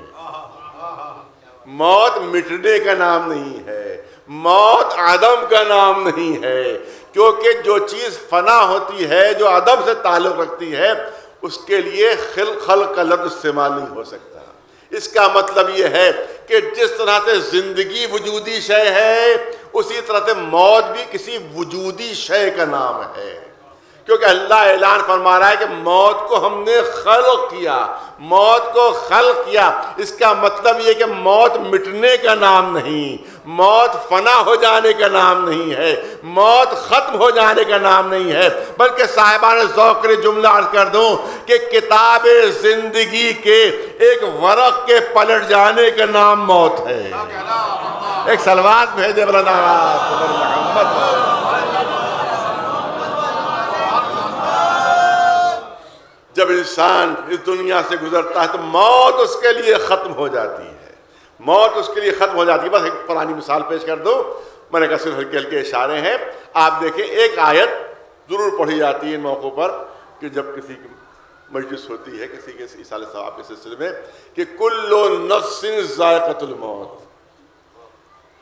موت مٹنے کا نام نہیں ہے۔ موت عدم کا نام نہیں ہے۔ کیونکہ جو چیز فنا ہوتی ہے، جو ادب سے تعلق رکھتی ہے، اس کے لیے خلق کا لفظ استعمال نہیں ہو سکتا۔ اس کا مطلب یہ ہے کہ جس طرح سے زندگی وجودی شے ہے اسی طرح سے موت بھی کسی وجودی شے کا نام ہے۔ کیونکہ اللہ اعلان فرما رہا ہے کہ موت کو ہم نے خلق کیا موت کو خلق کیا۔ اس کا مطلب یہ کہ موت مٹنے کا نام نہیں موت فنا ہو جانے کا نام نہیں ہے موت ختم ہو جانے کا نام نہیں ہے۔ بلکہ صاحبان ذوق جملہ عرض کر دوں کہ کتاب زندگی کے ایک ورق کے پلٹ جانے کا نام موت ہے۔ ایک سلوات بھیجے محمد۔ جب انسان اس دنیا سے گزرتا ہے تو موت اس کے لیے ختم ہو جاتی ہے۔ موت اس کے لیے ختم ہو جاتی ہے۔ بس ایک پرانی مثال پیش کر دو میں نے کہا صرف ہلکے ہلکے اشارے ہیں۔ آپ دیکھیں، ایک آیت ضرور پڑھی جاتی ہے ان موقعوں پر کہ جب کسی کی مجلس ہوتی ہے، کسی کے سال ثواب کے سلسلے میں کہ کل نفس ذائقت الموت۔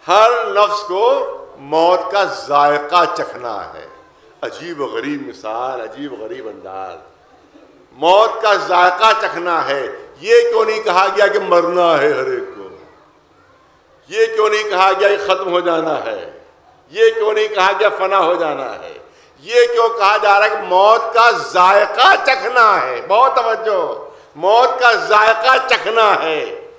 ہر نفس کو موت کا ذائقہ چکھنا ہے۔ عجیب و غریب مثال، عجیب و غریب انداز۔ موت کا ذائقہ چکھنا ہے۔ یہ کیوں نہیں کہا گیا کہ مرنا ہے ہر ایک کو؟ یہ کیوں نہیں کہا گیا کہ ختم ہو جانا ہے؟ یہ کیوں نہیں کہا گیا فنا ہو جانا ہے؟ یہ کیوں کہا جا رہا ہے کہ موت کا ذائقہ چکھنا ہے؟ بہت توجہ۔ موت کا ذائقہ چکھنا ہے۔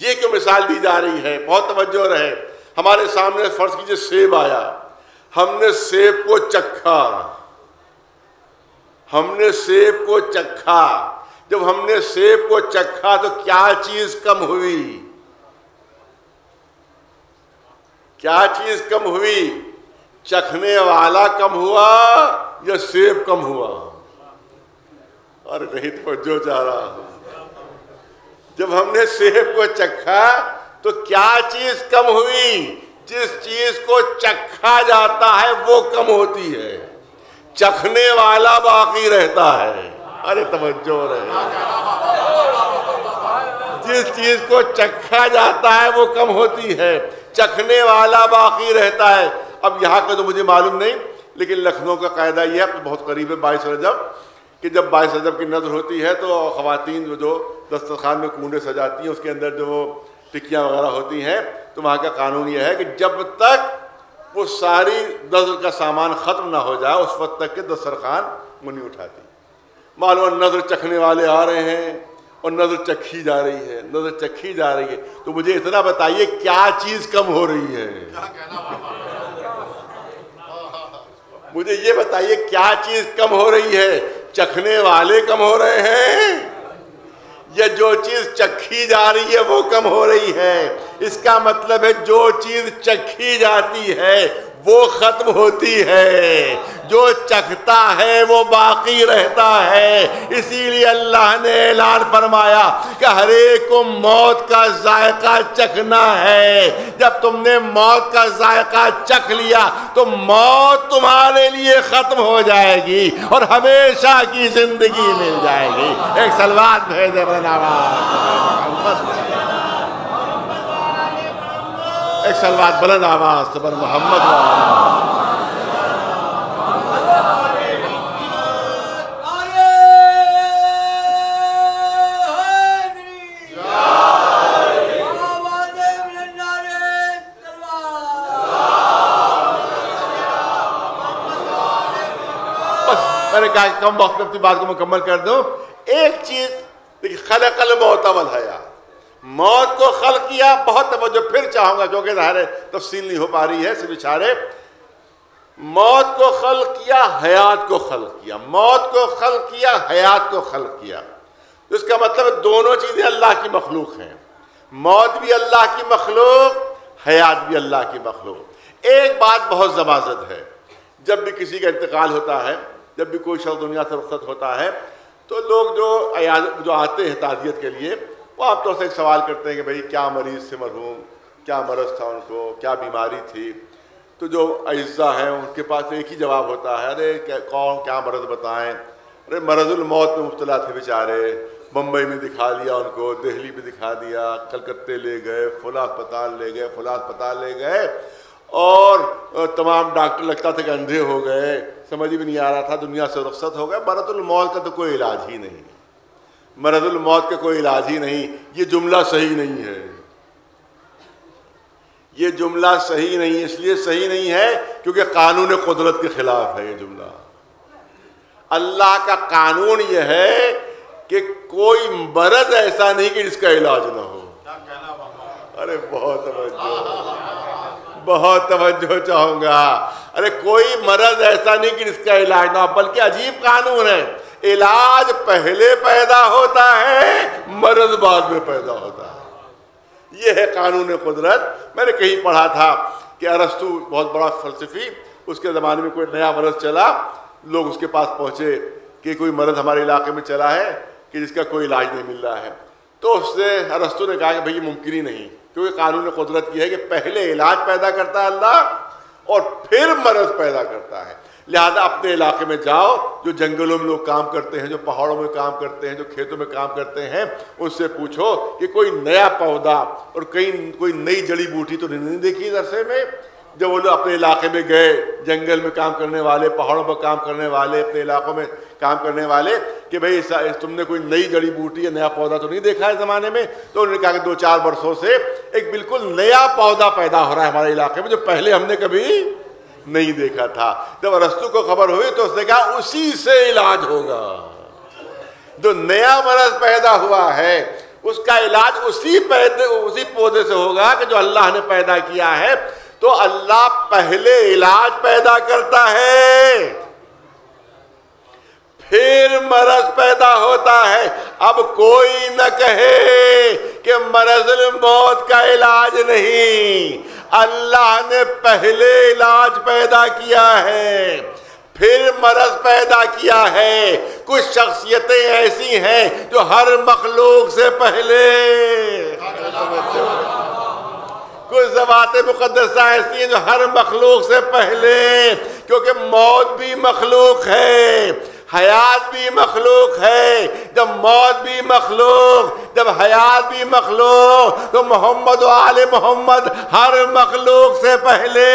یہ کیوں مثال دی جا رہی ہے؟ بہت توجہ رہے۔ ہمارے سامنے فرض کیجیے سیب آیا۔ ہم نے سیب کو چکھا۔ ہم نے سیب کو چکھا۔ جب ہم نے سیب کو چکھا تو کیا چیز کم ہوئی؟ کیا چیز کم ہوئی؟ چکھنے والا کم ہوا یا سیب کم ہوا؟ اور کہیں تو جو چاہ رہا ہوں جب ہم نے سیب کو چکھا تو کیا چیز کم ہوئی؟ جس چیز کو چکھا جاتا ہے وہ کم ہوتی ہے۔ چکھنے والا باقی رہتا ہے۔ ارے توجہ رہے۔ جس چیز کو چکھا جاتا ہے وہ کم ہوتی ہے۔ چکھنے والا باقی رہتا ہے۔ اب یہاں کا تو مجھے معلوم نہیں، لیکن لکھنؤ کا قاعدہ یہ ہے بہت قریب ہے بائیس رجب، کہ جب بائیس رجب کی نظر ہوتی ہے تو خواتین جو جو دسترخوان میں کنڈے سجاتی ہیں، اس کے اندر جو ٹکیاں وغیرہ ہوتی ہیں، تو وہاں کا قانون یہ ہے کہ جب تک وہ ساری نظر کا سامان ختم نہ ہو جائے، اس وقت تک کہ دسترخوان وہ نہیں اٹھاتی۔ معلوم نظر چکھنے والے آ رہے ہیں اور نظر چکھی جا رہی ہے، نظر چکھی جا رہی ہے۔ تو مجھے اتنا بتائیے کیا چیز کم ہو رہی ہے؟ مجھے یہ بتائیے کیا چیز کم ہو رہی ہے؟ چکھنے والے کم ہو رہے ہیں؟ یہ جو چیز چکھی جا رہی ہے وہ کم ہو رہی ہے۔ اس کا مطلب ہے جو چیز چکھی جاتی ہے وہ ختم ہوتی ہے۔ جو چکھتا ہے وہ باقی رہتا ہے۔ اسی لیے اللہ نے اعلان فرمایا کہ ہر ایک کو موت کا ذائقہ چکھنا ہے۔ جب تم نے موت کا ذائقہ چکھ لیا تو موت تمہارے لیے ختم ہو جائے گی اور ہمیشہ کی زندگی مل جائے گی۔ ایک سلوات بھیجے ایک سلوات بلند آواز محمد میں نے کہا کم وقت میں اپنی بات کو مکمل کر دوں۔ ایک چیز خلق الموت والحیا موت کو خلق کیا، بہت توجہ پھر چاہوں گا کیونکہ ظاہر تفصیل نہیں ہو پا رہی ہے صرف اشارے۔ موت کو خلق کیا، حیات کو خلق کیا۔ موت کو خلق کیا، حیات کو خلق کیا۔ اس کا مطلب دونوں چیزیں اللہ کی مخلوق ہیں۔ موت بھی اللہ کی مخلوق، حیات بھی اللہ کی مخلوق۔ ایک بات بہت زبازت ہے۔ جب بھی کسی کا انتقال ہوتا ہے، جب بھی کوئی شخص دنیا سے رخصت ہوتا ہے، تو لوگ جو جو آتے ہیں تعزیت کے لیے وہ عام طور سے ایک سوال کرتے ہیں کہ بھائی کیا مریض سے مرحوم، کیا مرض تھا ان کو، کیا بیماری تھی؟ تو جو اعزا ہیں ان کے پاس ایک ہی جواب ہوتا ہے، ارے کون کیا مرض بتائیں؟ ارے مرض الموت میں مبتلا تھے بیچارے بمبئی میں دکھا لیا ان کو، دہلی میں دکھا دیا، کلکتے لے گئے، فلاں اسپتال لے گئے، فلاں اسپتال لے گئے، اور تمام ڈاکٹر لگتا تھا کہ اندھے ہو گئے، سمجھ بھی نہیں آ رہا تھا، دنیا سے رخصت ہو گئے، مرض الموت کا تو کوئی علاج ہی نہیں۔ مرض الموت کا کوئی علاج ہی نہیں، یہ جملہ صحیح نہیں ہے۔ یہ جملہ صحیح نہیں، اس لیے صحیح نہیں ہے کیونکہ قانون قدرت کے خلاف ہے یہ جملہ۔ اللہ کا قانون یہ ہے کہ کوئی مرض ایسا نہیں کہ جس کا علاج نہ ہو۔ ارے بہت توجہ بہت توجہ چاہوں گا۔ ارے کوئی مرض ایسا نہیں کہ اس کا علاج نہ ہو، بلکہ عجیب قانون ہے۔ علاج پہلے پیدا ہوتا ہے، مرض بعد میں پیدا ہوتا ہے۔ یہ ہے قانون قدرت۔ میں نے کہیں پڑھا تھا کہ ارستو بہت بڑا فلسفی، اس کے زمانے میں کوئی نیا مرض چلا، لوگ اس کے پاس پہنچے کہ کوئی مرض ہمارے علاقے میں چلا ہے کہ جس کا کوئی علاج نہیں مل رہا ہے۔ تو اس سے ارستو نے کہا کہ بھائی یہ ممکن ہی نہیں، کیونکہ قانون قدرت کی ہے کہ پہلے علاج پیدا کرتا ہے اللہ اور پھر مرض پیدا کرتا ہے۔ لہذا اپنے علاقے میں جاؤ، جو جنگلوں میں لوگ کام کرتے ہیں، جو پہاڑوں میں کام کرتے ہیں، جو کھیتوں میں کام کرتے ہیں، ان سے پوچھو کہ کوئی نیا پودا اور کئی کوئی نئی جڑی بوٹی تو نہیں دیکھی عرصے میں؟ جب وہ لوگ اپنے علاقے میں گئے، جنگل میں کام کرنے والے، پہاڑوں پر کام کرنے والے، اپنے علاقوں میں کام کرنے والے کہ بھائی تم نے کوئی نئی جڑی بوٹی یا نیا پودا تو نہیں دیکھا ہے زمانے میں؟ تو انہوں نے کہا کہ دو چار برسوں سے ایک بالکل نیا پودا پیدا ہو رہا ہے ہمارے علاقے میں جو پہلے ہم نے کبھی نہیں دیکھا تھا۔ جب رستو کو خبر ہوئی تو اس نے کہا، اسی سے علاج ہوگا۔ جو نیا مرض پیدا ہوا ہے، اس کا علاج اسی اسی پودے سے ہوگا کہ جو اللہ نے پیدا کیا ہے۔ تو اللہ پہلے علاج پیدا کرتا ہے۔ پھر مرض پیدا ہوتا ہے۔ اب کوئی نہ کہے کہ مرض موت کا علاج نہیں۔ اللہ نے پہلے علاج پیدا کیا ہے، پھر مرض پیدا کیا ہے۔ کچھ شخصیتیں ایسی ہیں جو ہر مخلوق سے پہلے۔ کچھ زبات مقدسہ ایسی ہیں جو ہر مخلوق سے پہلے، کیونکہ موت بھی مخلوق ہے۔ حیات بھی مخلوق ہے، جب موت بھی مخلوق، جب حیات بھی مخلوق، تو محمد و آل محمد ہر مخلوق سے پہلے۔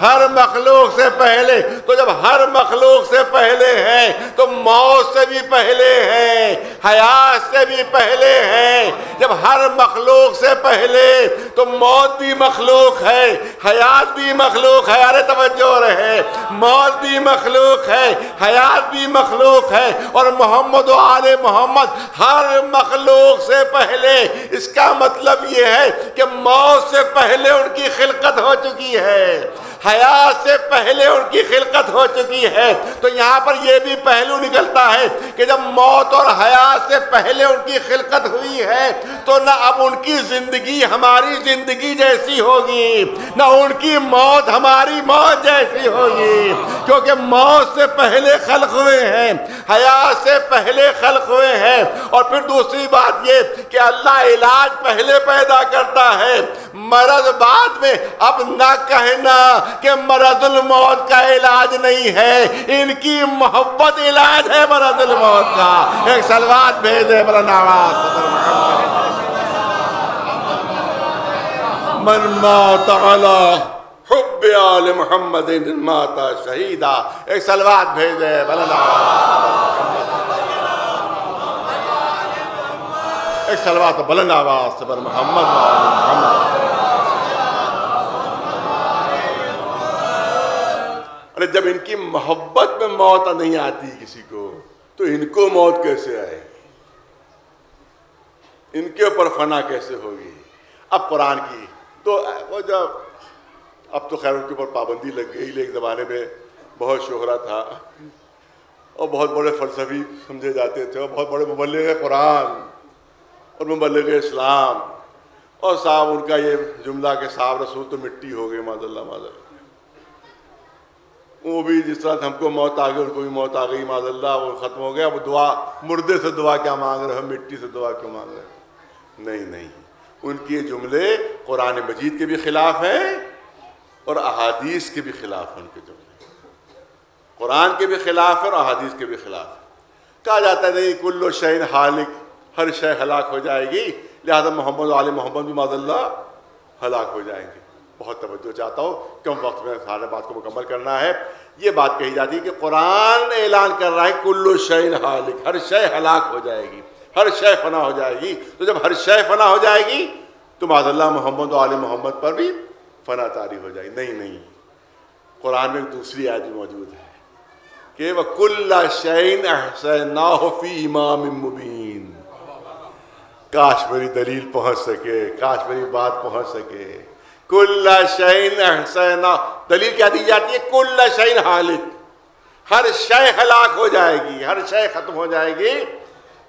ہر مخلوق سے پہلے۔ تو جب ہر مخلوق سے پہلے ہیں تو موت سے بھی پہلے ہیں حیات سے بھی پہلے ہیں جب ہر مخلوق سے پہلے، تو موت بھی مخلوق ہے، حیات بھی مخلوق ہے۔ ارے توجہ رہے، موت بھی مخلوق ہے، حیات بھی مخلوق ہے۔ اور محمد و آل محمد ہر مخلوق سے پہلے۔ اس کا مطلب یہ ہے کہ موت سے پہلے ان کی خلقت ہو چکی ہے۔ حیات سے پہلے ان کی خلقت ہو چکی ہے۔ تو یہاں پر یہ بھی پہلو نکلتا ہے کہ جب موت اور حیات سے پہلے ان کی خلقت ہوئی ہے، تو نہ اب ان کی زندگی ہماری زندگی جیسی ہوگی، نہ ان کی موت ہماری موت جیسی ہوگی۔ کیونکہ موت سے پہلے خلق ہوئے ہیں، حیات سے پہلے خلق ہوئے ہیں۔ اور پھر دوسری بات یہ کہ اللہ علاج پہلے پیدا کرتا ہے۔ مرض بعد میں اب نہ کہنا کہ مرض الموت کا علاج نہیں ہے۔ ان کی محبت علاج ہے مرض الموت کا۔ ایک سلوات بھیجے بلا نواز من موت علی حب آل محمد ماتا شہیدہ ایک سلوات بھیجے بلا نواز ایک سلوات بلند آواز سے محمد محمد۔ ارے جب ان کی محبت میں موت نہیں آتی کسی کو، تو ان کو موت کیسے آئے؟ گی ان کے اوپر فنا کیسے ہوگی؟ اب قرآن کی تو، وہ جب اب تو خیر ان کے اوپر پابندی لگ گئی ایک زمانے میں بہت شہرہ تھا اور بہت بڑے فلسفی سمجھے جاتے تھے، اور بہت بڑے مبلغ قرآن اور مبلغ اسلام اور صاحب ان کا یہ جملہ کہ صاحب رسول تو مٹی ہو گئی ماض اللہ ماض اللہ وہ بھی جس طرح ہم کو موت آ گئی ان کو بھی موت آ گئی ماض اللہ، وہ ختم ہو گیا، وہ دعا، مردے سے دعا کیا مانگ رہے ہو مٹی سے دعا کیوں مانگ رہے ہو نہیں نہیں۔ ان کے جملے قرآن مجید کے بھی خلاف ہیں اور احادیث کے بھی خلاف ہیں ان کے جملے۔ قرآن کے بھی خلاف ہے اور احادیث کے بھی خلاف ہے کہا جاتا ہے، نہیں، کل و شعین حالک، ہر شے ہلاک ہو جائے گی، لہذا محمد علیہ محمد بھی ماض اللہ ہلاک ہو جائیں گے۔ بہت توجہ چاہتا ہوں، کم وقت میں سارے بات کو مکمل کرنا ہے۔ یہ بات کہی جاتی ہے کہ قرآن اعلان کر رہا ہے، کلو شعین حالک ہر شے ہلاک ہو جائے گی، ہر شے فنا ہو جائے گی۔ تو جب ہر شے فنا ہو جائے گی، تو ماض اللہ محمد و علیہ محمد پر بھی فنا تاری ہو جائے گی۔ نہیں نہیں۔ قرآن میں ایک دوسری آیت موجود ہے کہ وہ کل شعین احسن فی امام مبین۔ کاش میری دلیل پہنچ سکے، کاش میری بات پہنچ سکے۔ کل شعین احسن دلیل کیا دی جاتی ہے؟ کل شعین حالک۔ ہر شے ہلاک ہو جائے گی، ہر شے ختم ہو جائے گی۔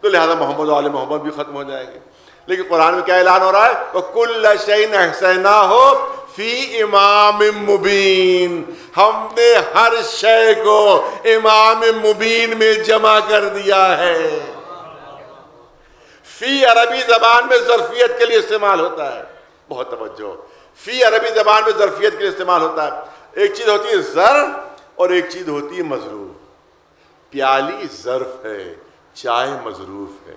تو لہذا محمد علیہ محمد بھی ختم ہو جائے گی۔ لیکن قرآن میں کیا اعلان ہو رہا ہے؟ وہ کل شعین احسنا ہو فی امام مبین۔ ہم نے ہر شے کو امام مبین میں جمع کر دیا ہے۔ فی عربی زبان میں ظرفیت کے لیے استعمال ہوتا ہے۔ بہت توجہ۔ فی عربی زبان میں ظرفیت کے لیے استعمال ہوتا ہے۔ ایک چیز ہوتی ہے ظرف اور ایک چیز ہوتی ہے مضروف۔ پیالی ظرف ہے، چائے مضروف ہے۔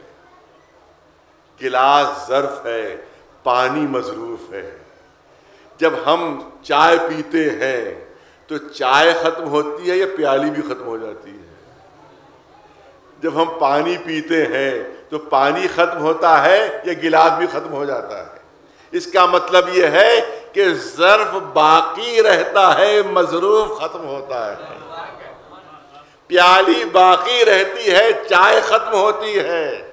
گلاس ظرف ہے، پانی مضروف ہے۔ جب ہم چائے پیتے ہیں تو چائے ختم ہوتی ہے یا پیالی بھی ختم ہو جاتی ہے؟ جب ہم پانی پیتے ہیں تو پانی ختم ہوتا ہے یا گلاس بھی ختم ہو جاتا ہے؟ اس کا مطلب یہ ہے کہ ظرف باقی رہتا ہے مضروف ختم ہوتا ہے۔ پیالی باقی رہتی ہے، چائے ختم ہوتی ہے۔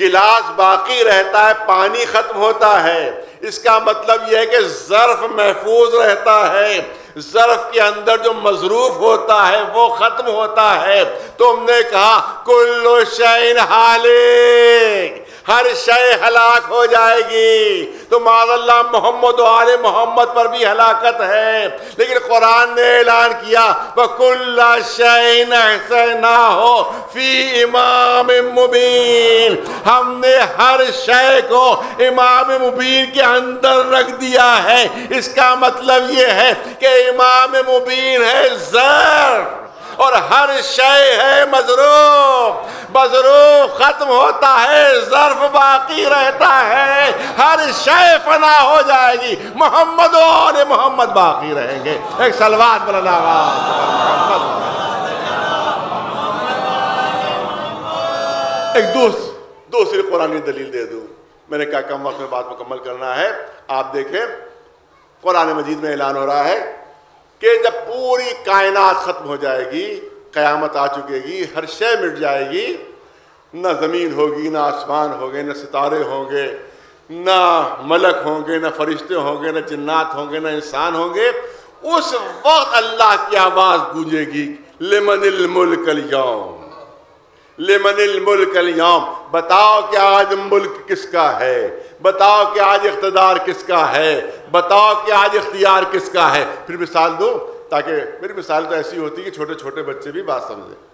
گلاس باقی رہتا ہے، پانی ختم ہوتا ہے۔ اس کا مطلب یہ ہے کہ ظرف محفوظ رہتا ہے۔ ظرف کے اندر جو مضروف ہوتا ہے، وہ ختم ہوتا ہے۔ تم نے کہا، کلو شعین حالک۔ ہر شے ہلاک ہو جائے گی۔ تو معذ اللہ محمد و آل محمد پر بھی ہلاکت ہے۔ لیکن قرآن نے اعلان کیا، وَكُلَّ شَيْنَ احسنا ہو فی امام مبین ہم نے ہر شے کو امام مبین کے اندر رکھ دیا ہے۔ اس کا مطلب یہ ہے کہ امام مبین ہے زر اور ہر شے ہے مضروف مضروف ختم ہوتا ہے، ظرف باقی رہتا ہے۔ ہر شے فنا ہو جائے گی۔ محمد اور محمد باقی رہیں گے۔ ایک سلوات بلند آواز۔ ایک دوسری قرآن دلیل دے دوں۔ میں نے کہا کم وقت میں بات مکمل کرنا ہے۔ آپ دیکھیں، قرآن مجید میں اعلان ہو رہا ہے۔ کہ جب پوری کائنات ختم ہو جائے گی، قیامت آ چکے گی، ہر شے مٹ جائے گی، نہ زمین ہوگی، نہ آسمان ہوگے، نہ ستارے ہوں گے، نہ ملک ہوں گے، نہ فرشتے ہوں گے، نہ جنات ہوں گے، نہ انسان ہوں گے، اس وقت اللہ کی آواز گونجے گی، لمن الملک اليوم لمن الملک اليوم بتاؤ کہ آج ملک کس کا ہے؟ بتاؤ کہ آج اقتدار کس کا ہے؟ بتاؤ کہ آج اختیار کس کا ہے؟ پھر مثال دوں تاکہ میری مثال تو ایسی ہوتی کہ چھوٹے چھوٹے بچے بھی بات سمجھیں۔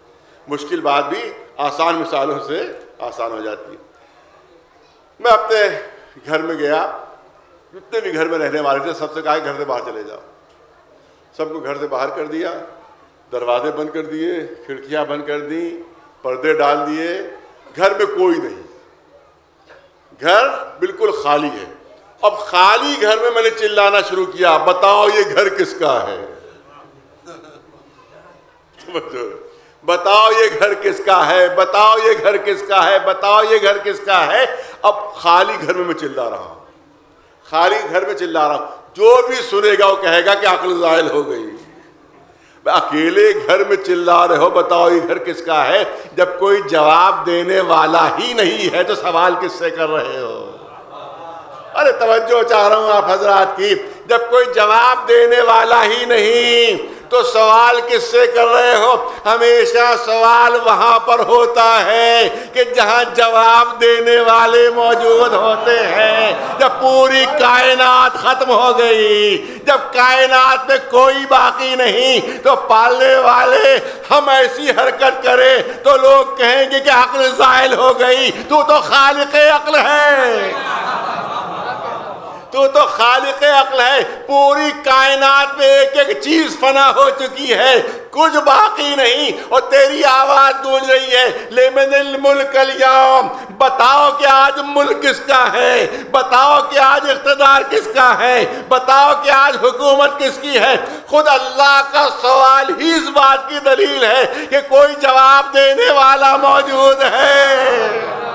مشکل بات بھی آسان مثالوں سے آسان ہو جاتی ہے۔ میں اپنے گھر میں گیا، جتنے بھی گھر میں رہنے والے تھے، سب سے کہا کہ گھر سے باہر چلے جاؤ۔ سب کو گھر سے باہر کر دیا، دروازے بند کر دیے، کھڑکیاں بند کر دی پردے ڈال دیے، گھر میں کوئی نہیں۔ گھر بالکل خالی ہے۔ اب خالی گھر میں میں نے چلانا شروع کیا، بتاؤ یہ گھر کس کا ہے؟ بتاؤ یہ گھر کس کا ہے؟ بتاؤ یہ گھر کس کا ہے؟ بتاؤ یہ گھر کس کا ہے؟ اب خالی گھر میں میں چلا رہا ہوں۔ خالی گھر میں چلا رہا ہوں۔ جو بھی سنے گا وہ کہے گا کہ عقل زائل ہو گئی۔ اکیلے گھر میں چلا رہے ہو، بتاؤ یہ گھر کس کا ہے؟ جب کوئی جواب دینے والا ہی نہیں ہے تو سوال کس سے کر رہے ہو؟ ارے توجہ چاہ رہا ہوں آپ حضرات کی، جب کوئی جواب دینے والا ہی نہیں تو سوال کس سے کر رہے ہو؟ ہمیشہ سوال وہاں پر ہوتا ہے کہ جہاں جواب دینے والے موجود ہوتے ہیں۔ جب پوری کائنات ختم ہو گئی، جب کائنات میں کوئی باقی نہیں، تو پالنے والے ہم ایسی حرکت کریں تو لوگ کہیں گے کہ عقل زائل ہو گئی۔ تو تو خالق عقل ہے۔ تو تو خالق عقل ہے، پوری کائنات میں ایک ایک چیز فنا ہو چکی ہے۔ کچھ باقی نہیں، اور تیری آواز گونج رہی ہے۔ لیمن الملک اليوم بتاؤ کہ آج ملک کس کا ہے؟ بتاؤ کہ آج اقتدار کس کا ہے؟ بتاؤ کہ آج حکومت کس کی ہے؟ خود اللہ کا سوال ہی اس بات کی دلیل ہے کہ کوئی جواب دینے والا موجود ہے۔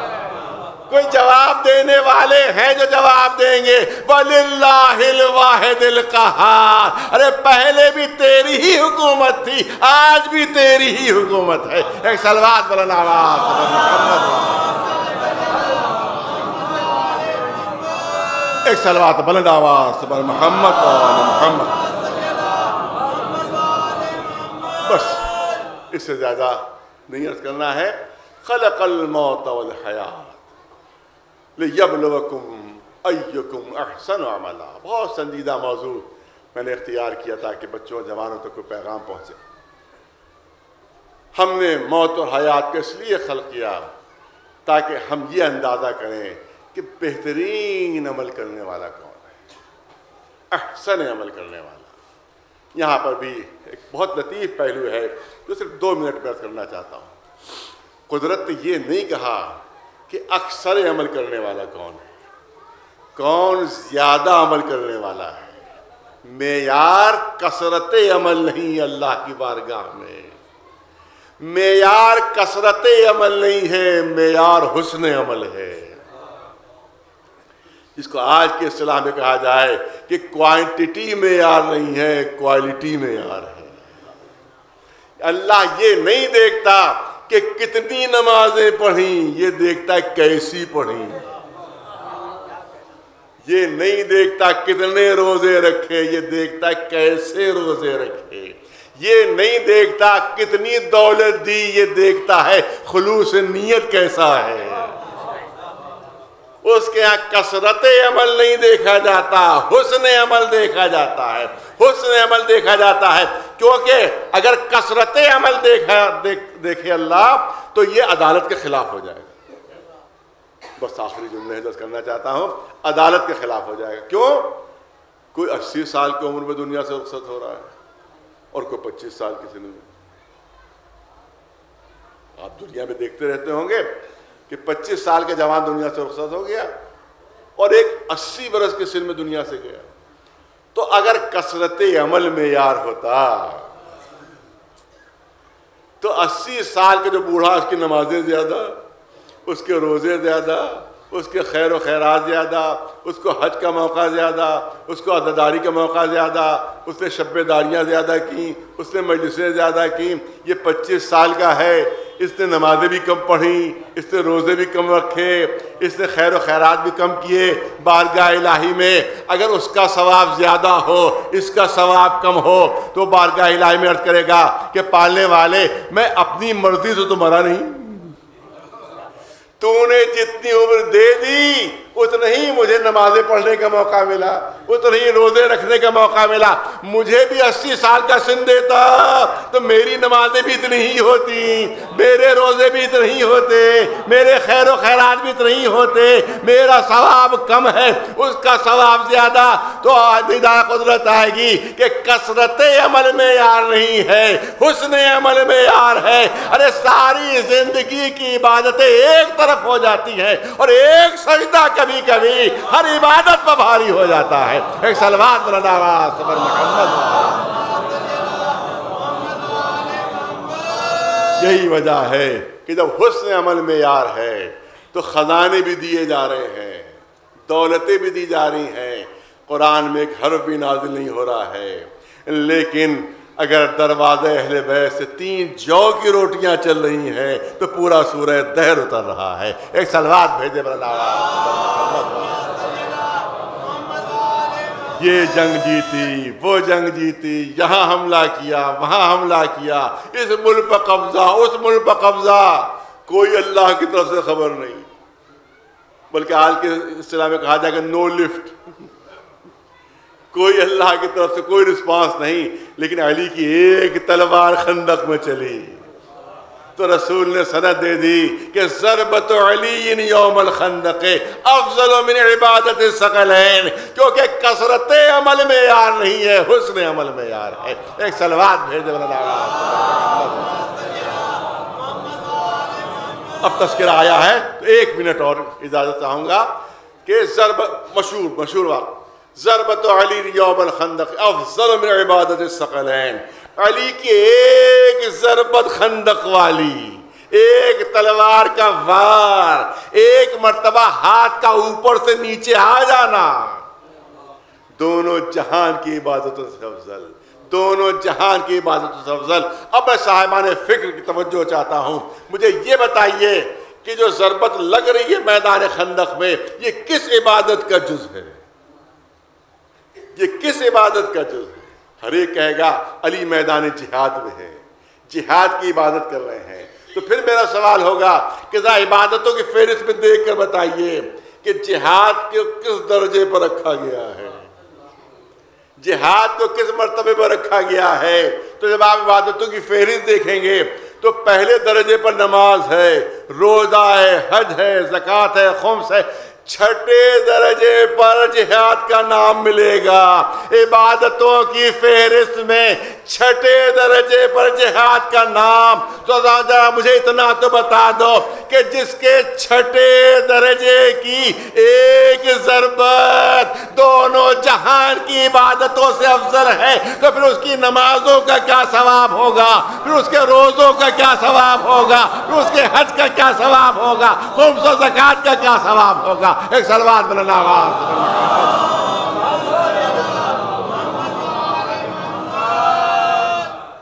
کوئی جواب دینے والے ہیں جو جواب دیں گے؟ وَلِلَّهِ الْوَاحِدِ الْقَحَارِ ارے، پہلے بھی تیری ہی حکومت تھی، آج بھی تیری ہی حکومت ہے۔ ایک سلوات بلن آواز ایک سلوات بلند آواز سبر محمد محمد۔ بس، اس سے زیادہ نہیں عرض کرنا ہے۔ خلق الموت والحیات۔ لِيَبْلُوَكُمْ أَيُّكُمْ أَحْسَنُ عَمَلًا۔ بہت سنجیدہ موضوع میں نے اختیار کیا تھا کہ بچوں جوانوں تک کوئی پیغام پہنچے۔ ہم نے موت اور حیات کو اس لیے خلق کیا تاکہ ہم یہ اندازہ کریں کہ بہترین عمل کرنے والا کون ہے۔ احسن عمل کرنے والا۔ یہاں پر بھی ایک بہت لطیف پہلو ہے جو صرف دو منٹ میں کرنا چاہتا ہوں۔ قدرت نے یہ نہیں کہا کہ اکثر عمل کرنے والا کون ہے؟ کون زیادہ عمل کرنے والا ہے؟ معیار کثرت عمل نہیں اللہ کی بارگاہ میں۔ معیار کثرت عمل نہیں ہے، معیار حسن عمل ہے۔ جس کو آج کے اصطلاح میں کہا جائے کہ کوانٹٹی معیار نہیں ہے، کوالٹی معیار ہے۔ اللہ یہ نہیں دیکھتا کہ کتنی نمازیں پڑھیں، یہ دیکھتا ہے کیسی پڑھیں۔ یہ نہیں دیکھتا کتنے روزے رکھے، یہ دیکھتا ہے کیسے روزے رکھے۔ یہ نہیں دیکھتا کتنی دولت دی، یہ دیکھتا ہے خلوص نیت کیسا ہے۔ اس کے یہاں کثرت عمل نہیں دیکھا جاتا، حسن عمل دیکھا جاتا ہے۔ حسن عمل دیکھا جاتا ہے۔ کیونکہ اگر کثرت عمل دیکھا دیکھے اللہ، تو یہ عدالت کے خلاف ہو جائے گا۔ بس آخری جملے حضرت کرنا چاہتا ہوں۔ عدالت کے خلاف ہو جائے گا۔ کیوں؟ کوئی اسی سال کی عمر میں دنیا سے رخصت ہو رہا ہے اور کوئی پچیس سال کی سن آپ دنیا میں دیکھتے رہتے ہوں گے۔ کہ پچیس سال کے جوان دنیا سے رخصت ہو گیا اور ایک اسی برس کے سن میں دنیا سے گیا۔ تو اگر کثرت عمل میں یار ہوتا، تو اسی سال کے جو بوڑھا، اس کی نمازیں زیادہ، اس کے روزے زیادہ، اس کے خیر و خیرات زیادہ، اس کو حج کا موقع زیادہ، اس کو عزاداری کا موقع زیادہ، اس نے شب داریاں زیادہ کیں، اس نے مجلسیں زیادہ کیں، یہ پچیس سال کا ہے۔ اس نے نمازیں بھی کم پڑھیں اس نے روزے بھی کم رکھے، اس نے خیر و خیرات بھی کم کیے بارگاہ الہی میں۔ اگر اس کا ثواب زیادہ ہو، اس کا ثواب کم ہو، تو بارگاہ الہی میں عرض کرے گا کہ پالنے والے، میں اپنی مرضی سے تو مرا نہیں۔ تو نے جتنی عمر دے دی اتنا ہی مجھے نمازیں پڑھنے کا موقع ملا، اتنا ہی روزے رکھنے کا موقع ملا۔ مجھے بھی اسی سال کا سن دیتا، تو میری نمازیں بھی اتنی ہی ہوتی، میرے روزے بھی اتنے ہی ہوتے، میرے خیر و خیرات بھی اتنے ہی ہوتے۔ میرا ثواب کم ہے، اس کا ثواب زیادہ۔ تو دیدہ قدرت آئے گی کہ کثرت عمل میں یار نہیں ہے، حسن عمل میں یار ہے۔ ارے ساری زندگی کی عبادتیں ایک طرف ہو جاتی ہیں اور ایک سجدہ کبھی کبھی ہر عبادت پر بھاری ہو جاتا ہے۔ ایک سلوات سبر محمد۔ یہی وجہ ہے کہ جب حسن عمل میں یار ہے، تو خزانے بھی دیے جا رہے ہیں، دولتیں بھی دی جا رہی ہیں۔ قرآن میں ایک حرف بھی نازل نہیں ہو رہا ہے۔ لیکن اگر دروازے اہل بیت سے تین جو کی روٹیاں چل رہی ہیں، تو پورا سورہ دہر اتر رہا ہے۔ ایک سلوات بھیجے یہ جنگ جیتی، وہ جنگ جیتی، یہاں حملہ کیا، وہاں حملہ کیا۔ اس ملک پر قبضہ، اس ملک پر قبضہ۔ کوئی اللہ کی طرف سے خبر نہیں۔ بلکہ آج کے اصطلاح میں کہا جائے گا نو لفٹ کوئی اللہ کی طرف سے کوئی رسپانس نہیں، لیکن علی کی ایک تلوار خندق میں چلی۔ تو رسول نے سند دے دی کہ ضربت علی یوم الخندق، افضل من عبادت سقلین کیونکہ کثرت عمل میں یار نہیں ہے، حسن عمل میں یار ہے۔ ایک سلوات بھیج دے اب تذکرہ آیا ہے، تو ایک منٹ اور اجازت چاہوں گا کہ ضرب مشہور مشہور وقت ضربت علی یوم الخندق، افضل من عبادت السقلین علی کی ایک ضربت خندق والی، ایک تلوار کا وار، ایک مرتبہ ہاتھ کا اوپر سے نیچے آ جانا۔ دونوں جہان کی عبادتوں سے افضل، دونوں جہان کی عبادتوں سے افضل۔ اب میں صاحبان فکر کی توجہ چاہتا ہوں۔ مجھے یہ بتائیے کہ جو ضربت لگ رہی ہے میدان خندق میں، یہ کس عبادت کا جز ہے؟ یہ کس عبادت کا جز ہے؟ ہر ایک کہے گا، علی میدان جہاد میں ہے۔ جہاد کی عبادت کر رہے ہیں۔ تو پھر میرا سوال ہوگا کہ ذرا عبادتوں کی فہرست میں دیکھ کر بتائیے کہ جہاد کو کس درجے پر رکھا گیا ہے؟ جہاد کو کس مرتبے پر رکھا گیا ہے؟ تو جب آپ عبادتوں کی فہرست دیکھیں گے تو پہلے درجے پر نماز ہے، روزہ ہے، حج ہے، زکوٰۃ ہے، خمس ہے۔ چھٹے درجے پر جہاد کا نام ملے گا۔ عبادتوں کی فہرست میں چھٹے درجے پر جہاد کا نام تو ذرا مجھے اتنا تو بتا دو کہ جس کے چھٹے درجے کی ایک ضربت دونوں جہان کی عبادتوں سے افضل ہے، تو پھر اس کی نمازوں کا کیا ثواب ہوگا؟ پھر اس کے روزوں کا کیا ثواب ہوگا؟ پھر اس کے حج کا کیا ثواب ہوگا؟ خمس و زکات کا کیا ثواب ہوگا؟ ایک سلوات بلند آواز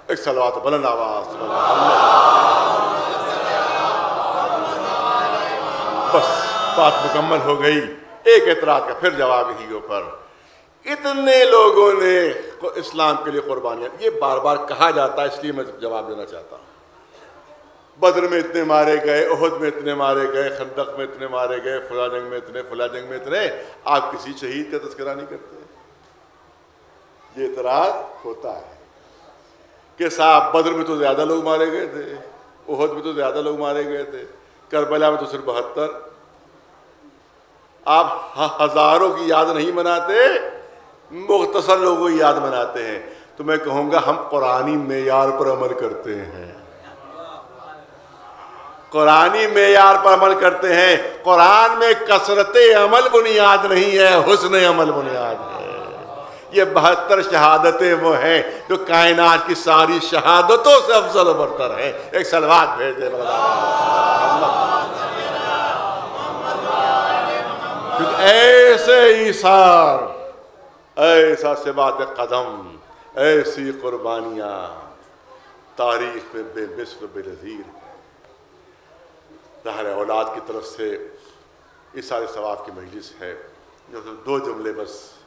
ایک سلوات بلند آواز بس، بات مکمل ہو گئی۔ ایک اعتراض کا پھر جواب ہی اوپر۔ اتنے لوگوں نے اسلام کے لیے قربانیاں، یہ بار بار کہا جاتا ہے، اس لیے میں جواب دینا چاہتا ہوں۔ بدر میں اتنے مارے گئے عہد میں اتنے مارے گئے، خندق میں اتنے مارے گئے فلا جنگ میں اتنے فلا جنگ میں اتنے۔ آپ کسی شہید کا تذکرہ نہیں کرتے۔ یہ اعتراض ہوتا ہے۔ کہ صاحب بدر میں تو زیادہ لوگ مارے گئے تھے عہد میں تو زیادہ لوگ مارے گئے تھے، کربلا میں تو صرف بہتر۔ آپ ہزاروں کی یاد نہیں مناتے، مختصر لوگوں کی یاد مناتے ہیں۔ تو میں کہوں گا ہم قرآن معیار پر عمل کرتے ہیں۔ قرآنی معیار پر عمل کرتے ہیں۔ قرآن میں کثرت عمل بنیاد نہیں ہے، حسن عمل بنیاد ہے۔ یہ بہتر شہادتیں وہ ہیں جو کائنات کی ساری شہادتوں سے افضل و برتر ہیں۔ ایک سلوات بھیج دے ایسے ایسار ایسا سے بات قدم، ایسی قربانیاں۔ تاریخ میں بے مصر، بے نظیر۔ ظاہر اولاد کی طرف سے اس سارے ثواب کی مجلس ہے۔ جو دو جملے بس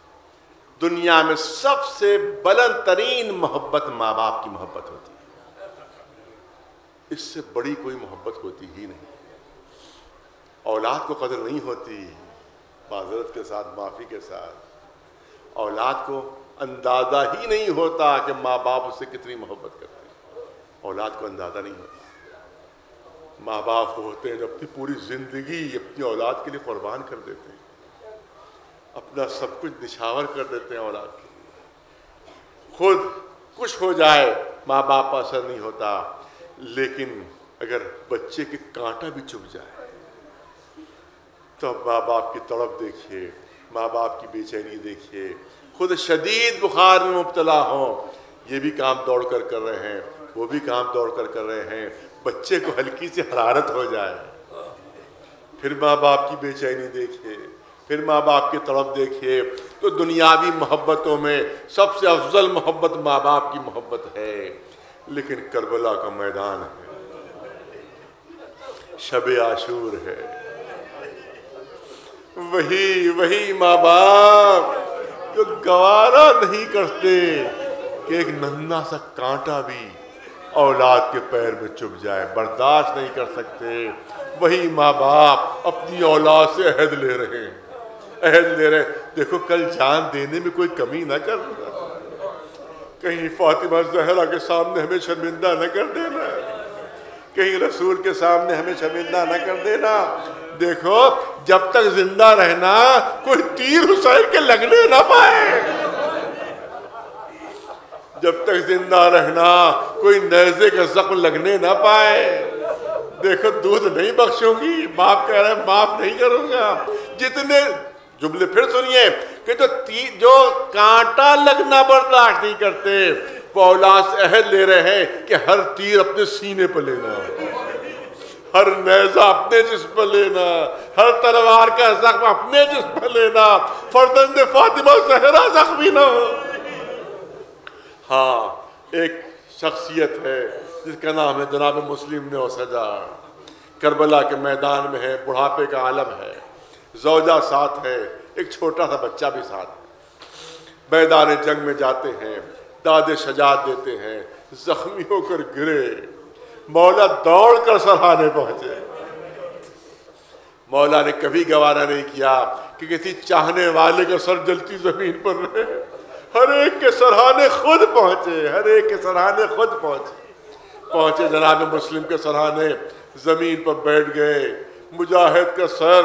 دنیا میں سب سے بلند ترین محبت ماں باپ کی محبت ہوتی ہے۔ اس سے بڑی کوئی محبت ہوتی ہی نہیں۔ اولاد کو قدر نہیں ہوتی، معذرت کے ساتھ، معافی کے ساتھ۔ اولاد کو اندازہ ہی نہیں ہوتا کہ ماں باپ اس سے کتنی محبت کرتے ہیں۔ اولاد کو اندازہ نہیں ہوتا۔ ماں باپ ہوتے ہیں جو اپنی پوری زندگی اپنی اولاد کے لیے قربان کر دیتے ہیں۔ اپنا سب کچھ نشاور کر دیتے ہیں اولاد کے خود کچھ ہو جائے، ماں باپ اثر نہیں ہوتا۔ لیکن اگر بچے کے کانٹا بھی چپ جائے، تو ماں باپ کی تڑپ دیکھیے، ماں باپ کی بے چینی دیکھیے۔ خود شدید بخار میں مبتلا ہوں۔ یہ بھی کام دوڑ کر کر رہے ہیں، وہ بھی کام دوڑ کر کر رہے ہیں۔ بچے کو ہلکی سی حرارت ہو جائے۔ پھر ماں باپ کی بے چینی دیکھیے۔ پھر ماں باپ کی طرف دیکھیے تو دنیاوی محبتوں میں سب سے افضل محبت ماں باپ کی محبت ہے۔ لیکن کربلا کا میدان ہے۔ شب عاشور ہے۔ وہی وہی ماں باپ جو گوارا نہیں کرتے کہ ایک ننا سا کانٹا بھی اولاد کے پیر میں چپ جائے، برداشت نہیں کر سکتے۔ وہی ماں باپ اپنی اولاد سے عہد لے رہے ہیں۔ عہد لے رہے دیکھو کل جان دینے میں کوئی کمی نہ کر کہیں فاطمہ زہرا کے سامنے ہمیں شرمندہ نہ کر دینا۔ کہیں رسول کے سامنے ہمیں شرمندہ نہ کر دینا۔ دیکھو، جب تک زندہ رہنا، کوئی تیر حسین کے لگنے نہ پائے۔ جب تک زندہ رہنا، کوئی نیزے کا زخم لگنے نہ پائے۔ دیکھو، دودھ نہیں بخشوں گی باپ کہہ رہے معاف نہیں کروں گا۔ جتنے جملے پھر سنیے کہ جو جو کانٹا لگنا برداشت نہیں کرتے، وہ اولاد عہد لے رہے ہیں کہ ہر تیر اپنے سینے پہ لینا ہر نیزہ اپنے جسم پر لینا، ہر تلوار کا زخم اپنے جسم پر لینا، فرزند فاطمہ زہرا زخمی نہ ہو۔ ہاں ایک شخصیت ہے جس کا نام ہے جناب مسلم نے سجا کربلا کے میدان میں ہے، بڑھاپے کا عالم ہے۔ زوجہ ساتھ ہے، ایک چھوٹا سا بچہ بھی ساتھ ہے۔ میدان جنگ میں جاتے ہیں دادے شجاعت دیتے ہیں، زخمی ہو کر گرے۔ مولا دوڑ کر سرحانے پہنچے۔ مولا نے کبھی گوارا نہیں کیا کہ کسی چاہنے والے کا سر جلتی زمین پر رہے۔ ہر ایک کے سرحانے خود پہنچے، ہر ایک کے سرحانے خود پہنچے۔ پہنچے جناب مسلم کے سرحانے زمین پر بیٹھ گئے۔ مجاہد کا سر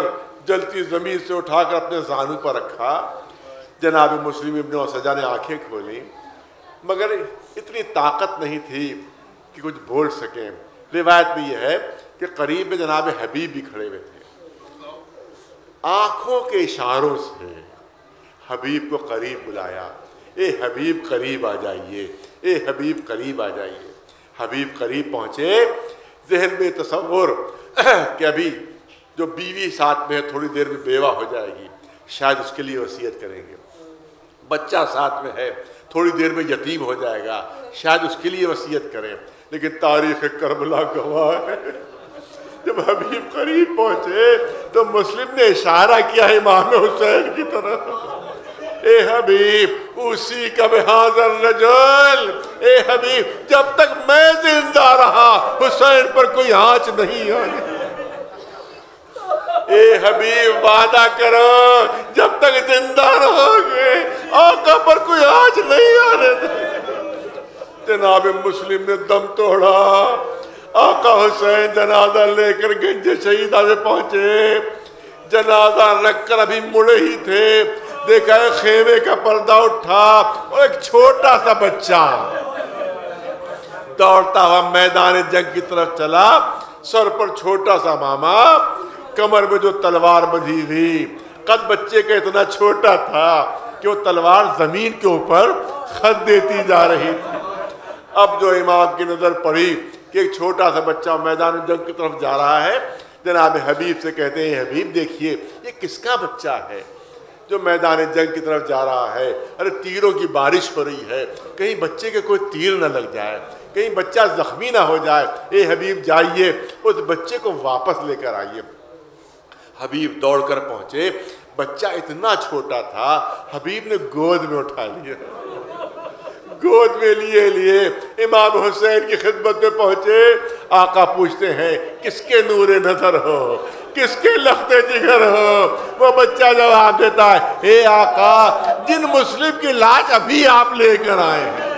جلتی زمین سے اٹھا کر اپنے زانو پر رکھا۔ جناب مسلم ابن سجا نے آنکھیں کھولی، مگر اتنی طاقت نہیں تھی کہ کچھ بول سکیں۔ روایت میں یہ ہے کہ قریب میں جناب حبیب بھی کھڑے ہوئے تھے۔ آنکھوں کے اشاروں سے حبیب کو قریب بلایا۔ اے حبیب قریب آ جائیے، اے حبیب قریب آ جائیے۔ حبیب قریب پہنچے، ذہن میں تصور کہ ابھی جو بیوی ساتھ میں ہے، تھوڑی دیر میں بیوہ ہو جائے گی۔ شاید اس کے لیے وصیت کریں گے۔ بچہ ساتھ میں ہے، تھوڑی دیر میں یتیم ہو جائے گا۔ شاید اس کے لیے وصیت کریں۔ لیکن تاریخ کربلا گواہ ہے۔ جب حبیب قریب پہنچے، تو مسلم نے اشارہ کیا امام حسین کی طرف۔ اے حبیب، اسی کا بحاضر رجل۔ اے حبیب، جب تک میں زندہ رہا، حسین پر کوئی آنچ نہیں آئی۔ اے حبیب، وعدہ کرو، جب تک زندہ رہو گے، آقا پر کوئی آنچ نہیں آنے دے۔ جناب مسلم نے دم توڑا، آقا حسین جنازہ لے کر گنج شہیدہ سے پہنچے۔ جنازہ رکھ کر ابھی مڑے ہی تھے۔ دیکھا ہے، خیمے کا پردہ اٹھا اور ایک چھوٹا سا بچہ دوڑتا ہوا میدان جنگ کی طرف چلا۔ سر پر چھوٹا سا ماما۔ کمر میں جو تلوار بندھی ہوئی قد بچے کا اتنا چھوٹا تھا کہ وہ تلوار زمین کے اوپر خط دیتی جا رہی تھی۔ اب جو امام کی نظر پڑی کہ ایک چھوٹا سا بچہ میدان جنگ کی طرف جا رہا ہے، جناب حبیب سے کہتے ہیں، حبیب دیکھیے، یہ کس کا بچہ ہے جو میدان جنگ کی طرف جا رہا ہے؟ ارے تیروں کی بارش ہو رہی ہے، کہیں بچے کے کوئی تیر نہ لگ جائے، کہیں بچہ زخمی نہ ہو جائے۔ اے حبیب، جائیے، اس بچے کو واپس لے کر آئیے۔ حبیب دوڑ کر پہنچے۔ بچہ اتنا چھوٹا تھا، حبیب نے گود میں اٹھا لیا۔ گود میں لیے لیے امام حسین کی خدمت میں پہنچے۔ آقا پوچھتے ہیں، کس کے نور نظر ہو؟ کس کے لختے جگر ہو؟ وہ بچہ جواب دیتا ہے، اے آقا، جن مسلم کی لاش ابھی آپ لے کر آئے ہیں۔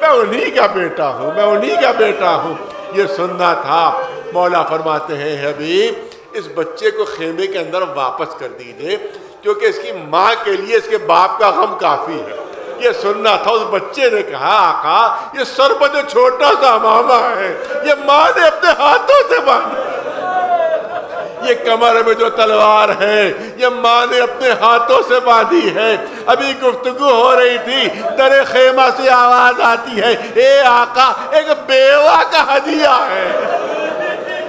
میں انہی کا بیٹا ہوں، میں انہی کا بیٹا ہوں۔ یہ سننا تھا۔ مولا فرماتے ہیں، حبیب اس بچے کو خیمے کے اندر واپس کر دیجیے، کیونکہ اس کی ماں کے لیے اس کے باپ کا غم کافی ہے۔ یہ سننا تھا، اس بچے نے کہا، آقا، یہ سر پر جو چھوٹا سا ماما ہے، یہ ماں نے اپنے ہاتھوں سے باندھا۔ یہ کمر میں جو تلوار ہے، یہ ماں نے اپنے ہاتھوں سے باندھی ہے۔ ابھی گفتگو ہو رہی تھی، در خیمہ سے آواز آتی ہے، اے آقا، ایک بیوہ کا ہدیہ ہے۔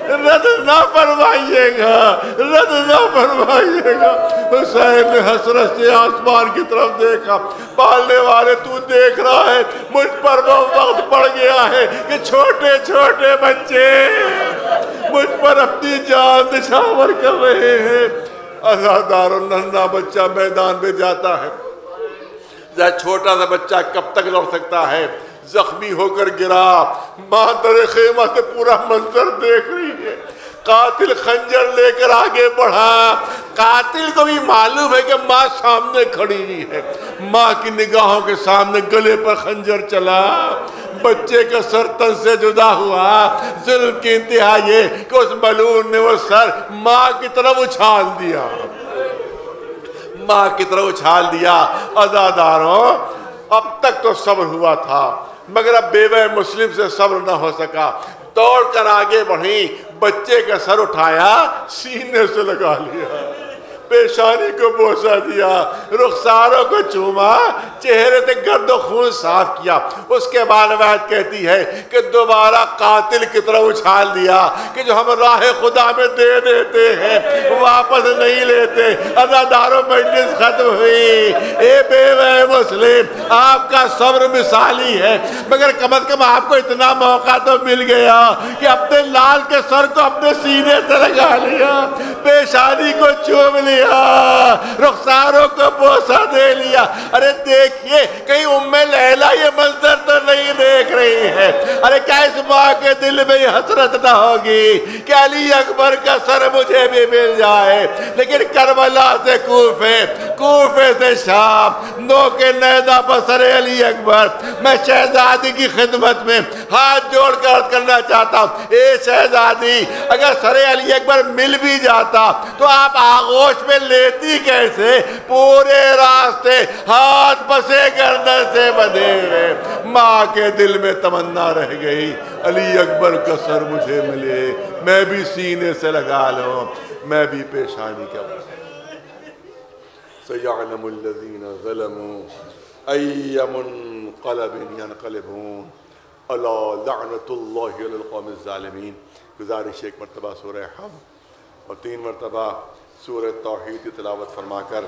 رد نہ فرمائیے گا، رد نہ فرمائیے گا۔ حسین نے حسرت سے آسمان کی طرف دیکھا۔ پالنے والے، تو دیکھ رہا ہے، مجھ پر وہ وقت پڑ گیا ہے کہ چھوٹے چھوٹے بچے مجھ پر اپنی جان نشاور کر رہے ہیں۔ ازادار و ننہ بچہ میدان میں جاتا ہے۔ چھوٹا سا بچہ کب تک لڑ سکتا ہے؟ زخمی ہو کر گرا۔ ماں در خیمہ سے پورا منظر دیکھ رہی ہے۔ قاتل خنجر لے کر آگے بڑھا۔ قاتل کو بھی معلوم ہے کہ ماں سامنے کھڑی ہوئی ہے۔ ماں کی نگاہوں کے سامنے گلے پر خنجر چلا۔ بچے کا سر تن سے جدا ہوا۔ ظلم کی انتہا یہ کہ اس ملون نے وہ سر ماں کی طرف اچھال دیا۔ ماں کی طرف اچھال دیا۔ ازاداروں، اب تک تو صبر ہوا تھا۔ مگر اب بیوہ مسلم سے صبر نہ ہو سکا۔ دوڑ کر آگے بڑھیں بچے کا سر اٹھایا، سینے سے لگا لیا۔ پیشانی کو بوسا دیا، رخساروں کو چوما، چہرے سے گرد و خون صاف کیا۔ اس کے بعد وعد کہتی ہے کہ دوبارہ قاتل کی طرح اچھال دیا کہ جو ہم راہ خدا میں دے دیتے ہیں، واپس نہیں لیتے۔ ازاداروں مجلس ختم ہوئی۔ اے بے مسلم، آپ کا صبر مثالی ہے، مگر کم از کم آپ کو اتنا موقع تو مل گیا کہ اپنے لال کے سر کو اپنے سینے سے لگا لیا۔ پیشانی کو چوم لیا لیا۔ رخساروں کو بوسا دے لیا۔ ارے دیکھئے کہیں ام لیلہ یہ منظر تو نہیں دیکھ رہی ہے۔ ارے کیا اس ماں کے دل میں یہ حسرت نہ ہوگی کہ علی اکبر کا سر مجھے بھی مل جائے۔ لیکن کربلا سے کوفے کوفے سے شام، نو کے نیدہ بسر علی اکبر۔ میں شہزادی کی خدمت میں ہاتھ جوڑ کر کرنا چاہتا ہوں، اے شہزادی، اگر سر علی اکبر مل بھی جاتا تو آپ آغوش میں پہ لیتی کیسے؟ پورے راستے ہاتھ بسے گردن سے بدے گئے ماں کے دل میں تمنا رہ گئی۔ علی اکبر کا سر مجھے ملے۔ میں بھی سینے سے لگا لوں۔ میں بھی پیشانی کا سیعلم الذین ظلموا ای منقلب ینقلبون۔ علا لعنت اللہ علی القوم الظالمین۔ گزارش ایک مرتبہ سورہ حم۔ اور تین مرتبہ سورہ توحید کی تلاوت فرما کر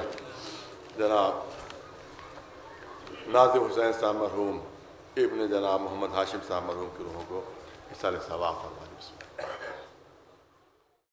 جناب ناظم حسین صاحب مرحوم، ابن جناب محمد ہاشم صاحب مرحوم کی روحوں کو حصہ ثواب فرما